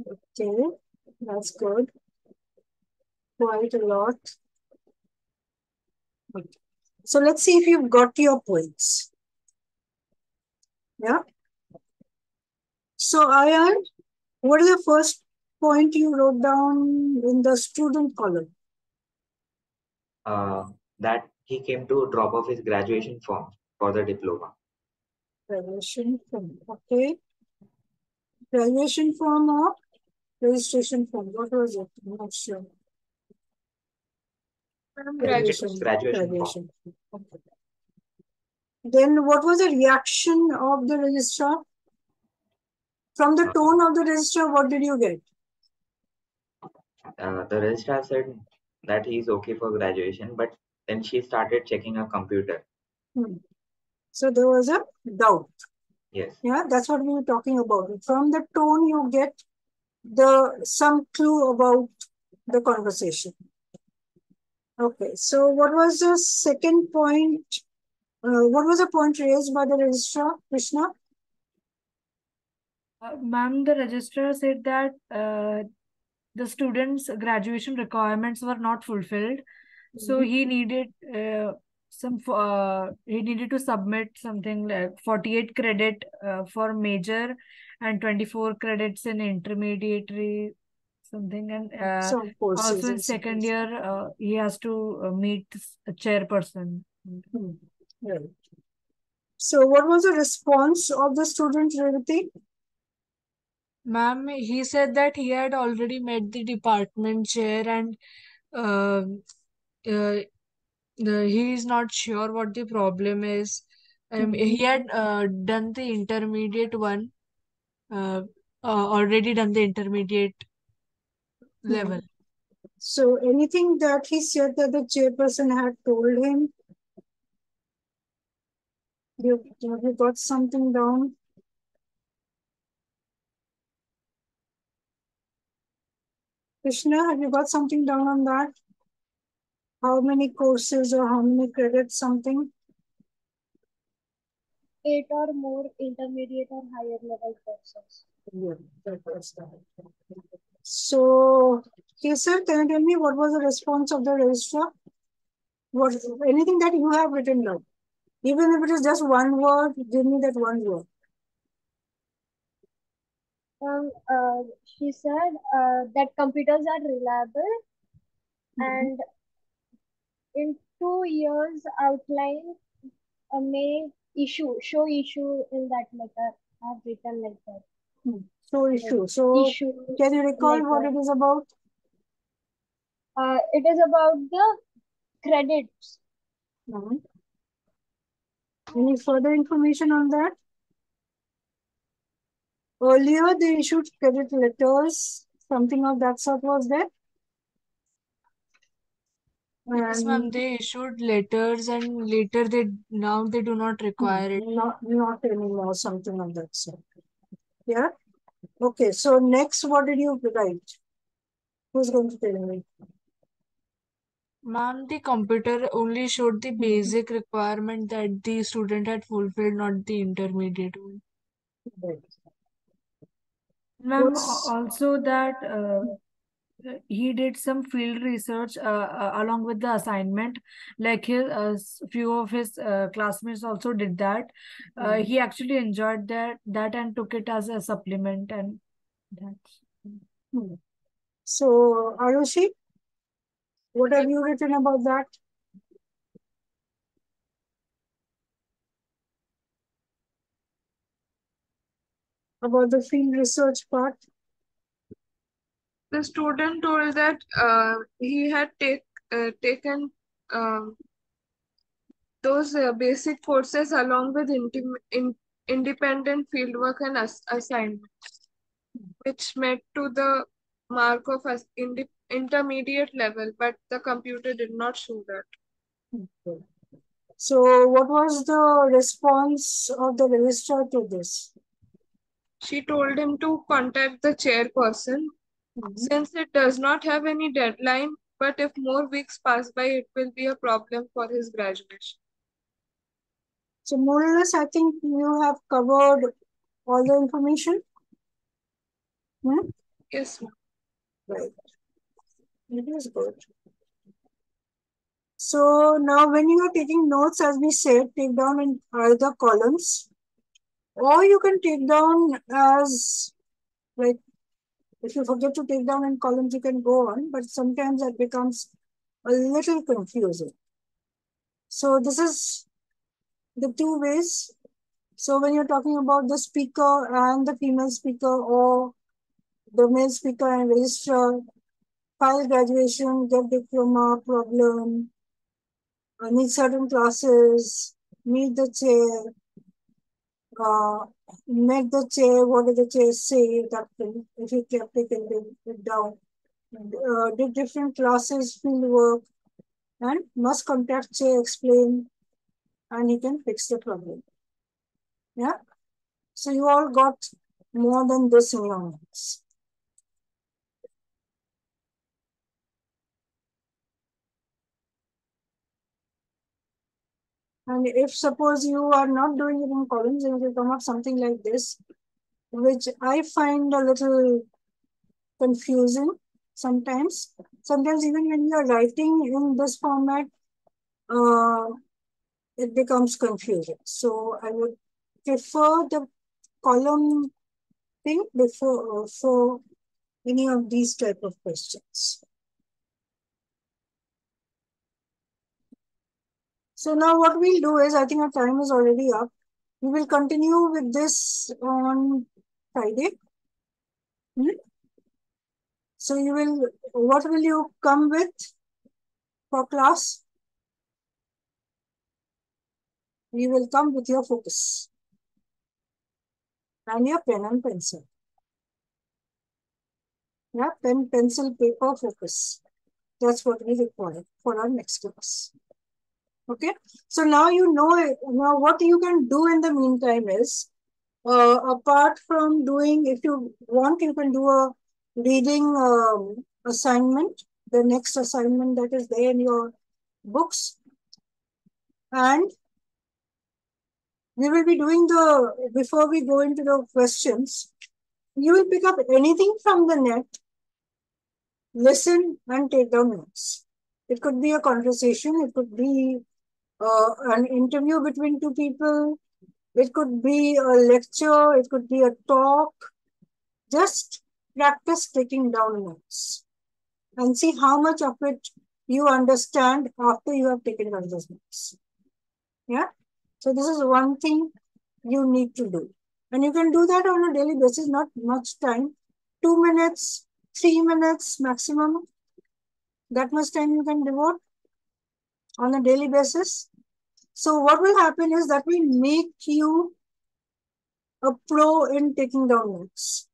Okay, that's good. Quite a lot. Okay. So let's see if you've got your points. Yeah. So Ayan, what is the first point you wrote down in the student column? Uh, that he came to drop off his graduation form for the diploma. Graduation form, okay. Graduation form or registration form, what was it? I'm not sure. Graduation. Graduation, Graduation. form, okay. Then what was the reaction of the registrar? From the tone of the registrar, what did you get? Uh, the registrar said that he is okay for graduation, but then she started checking her computer. Hmm. So there was a doubt. Yes. Yeah, that's what we were talking about. From the tone, you get the some clue about the conversation. Okay, so what was the second point? Uh, what was the point raised by the registrar, Krishna? Uh, Ma'am, the registrar said that uh, the students' graduation requirements were not fulfilled. So Mhm. he needed uh, some, uh, he needed to submit something like 48 credit uh, for major and 24 credits in intermediary something. And uh, courses also in second year, uh, he has to uh, meet a chairperson. Hmm, Right. So what was the response of the student, Revati? Ma'am, he said that he had already met the department chair and uh, uh, he is not sure what the problem is. Um, he had uh, done the intermediate one, uh, uh, already done the intermediate Hmm. level. So anything that he said that the chairperson had told him? You, have you got something down? Krishna, have you got something down on that? How many courses or how many credits, something? Eight or more intermediate or higher level courses. Yeah, that was that. So, Kesar, can you tell me what was the response of the registrar? What, anything that you have written down? Even if it is just one word, give me that one word. Um, uh, she said uh, that computers are reliable and in two years outline a may issue, show issue in that letter. I have written like that. Hmm. So issue. So Issue can you recall what it is about? Uh, it is about the credits. Mhm. Any further information on that? Earlier, they issued credit letters, something of that sort was there. Yes, ma'am, they issued letters and later they now they do not require it. not, not anymore, something of that sort. Yeah. Okay. So next, what did you write? Who's going to tell me? Ma'am, the computer only showed the mm-hmm. basic requirement that the student had fulfilled, not the intermediate one. Right. Ma'am, also that uh, he did some field research uh, uh, along with the assignment. Like his uh, few of his uh, classmates also did that. Uh, Mhm. he actually enjoyed that that and took it as a supplement and that's Hmm. So, Arushi, what have you written about that? About the field research part? The student told that uh, he had take, uh, taken um, those uh, basic courses along with in, independent fieldwork and ass assignments, which met to the mark of as indi intermediate level, but the computer did not show that. Okay. So, what was the response of the registrar to this? She told him to contact the chairperson Mhm. since it does not have any deadline, but if more weeks pass by, it will be a problem for his graduation. So more or less, I think you have covered all the information. Hmm? Yes. Right. It is good. So now when you are taking notes, as we said, take down in either columns or you can take down as like if you forget to take down in columns, you can go on, but sometimes that becomes a little confusing. So this is the two ways. So when you're talking about the speaker and the female speaker or the male speaker and registrar, file graduation, get diploma, problem, uh, need certain classes, meet the chair, uh, make the chair, what the chair say, that thing, if you kept taking it down. Uh, did different classes, field work, and must contact chair, explain, and he can fix the problem. Yeah. So you all got more than this in your notes. And if suppose you are not doing it in columns, and you come up something like this, which I find a little confusing sometimes. Sometimes even when you are writing in this format, uh, it becomes confusing. So I would prefer the column thing before for any of these type of questions. So now what we'll do is, I think our time is already up. We will continue with this on Friday. Hmm? So you will, what will you come with for class? You will come with your focus and your pen and pencil. Yeah, pen, pencil, paper, focus. That's what we require for our next class. Okay, so now you know now what you can do in the meantime is uh, apart from doing, if you want, you can do a reading um, assignment, the next assignment that is there in your books. And we will be doing the, before we go into the questions, you will pick up anything from the net, listen and take down notes. It could be a conversation, it could be uh, an interview between two people. It could be a lecture, it could be a talk. Just practice taking down notes and see how much of it you understand after you have taken down those notes. Yeah. So this is one thing you need to do. And you can do that on a daily basis, not much time. Two minutes, three minutes maximum. That much time you can devote on a daily basis. So what will happen is that will make you a pro in taking down notes.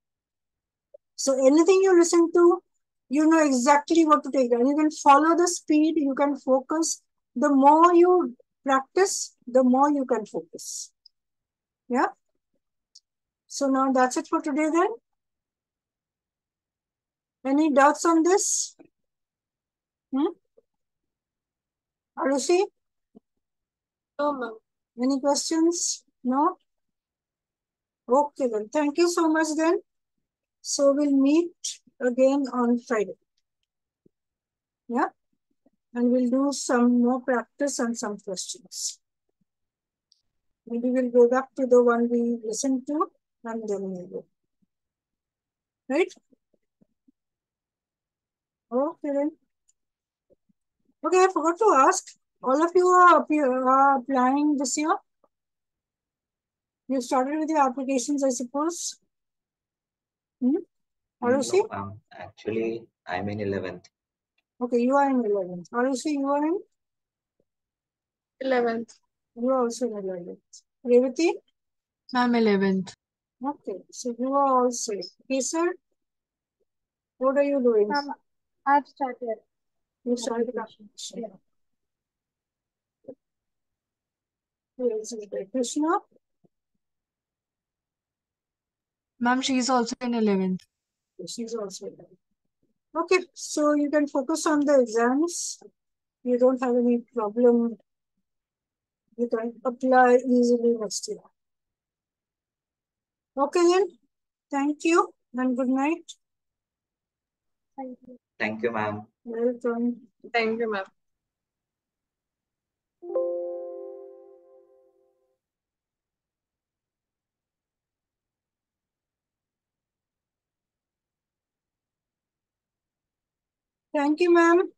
So anything you listen to, you know exactly what to take down. You can follow the speed, you can focus. The more you practice, the more you can focus. Yeah. So now that's it for today then. Any doubts on this? Hmm? Arushi? No, ma'am. Any questions? No? Okay then. Thank you so much then. So we'll meet again on Friday. Yeah. And we'll do some more practice and some questions. Maybe we'll go back to the one we listened to and then we'll go. Right? Okay then. Okay, I forgot to ask. All of you are, are applying this year? You started with your applications, I suppose? Hmm? Arushi? No, um, actually, I'm in 11th. Okay, you are in 11th. Arushi, you are in? 11th. You are also in 11th. Revati? I'm 11th. Okay, so you are also. Kesar? What are you doing? Um, I've started. You started application. Yeah. Yes, okay. Krishna? Ma'am, she's also in 11th. She's also in 11th. Okay, so you can focus on the exams. You don't have any problem you can apply easily next year. Okay then, thank you and good night. Thank you. Thank you, ma'am. Welcome. Thank you, ma'am. Thank you, ma'am.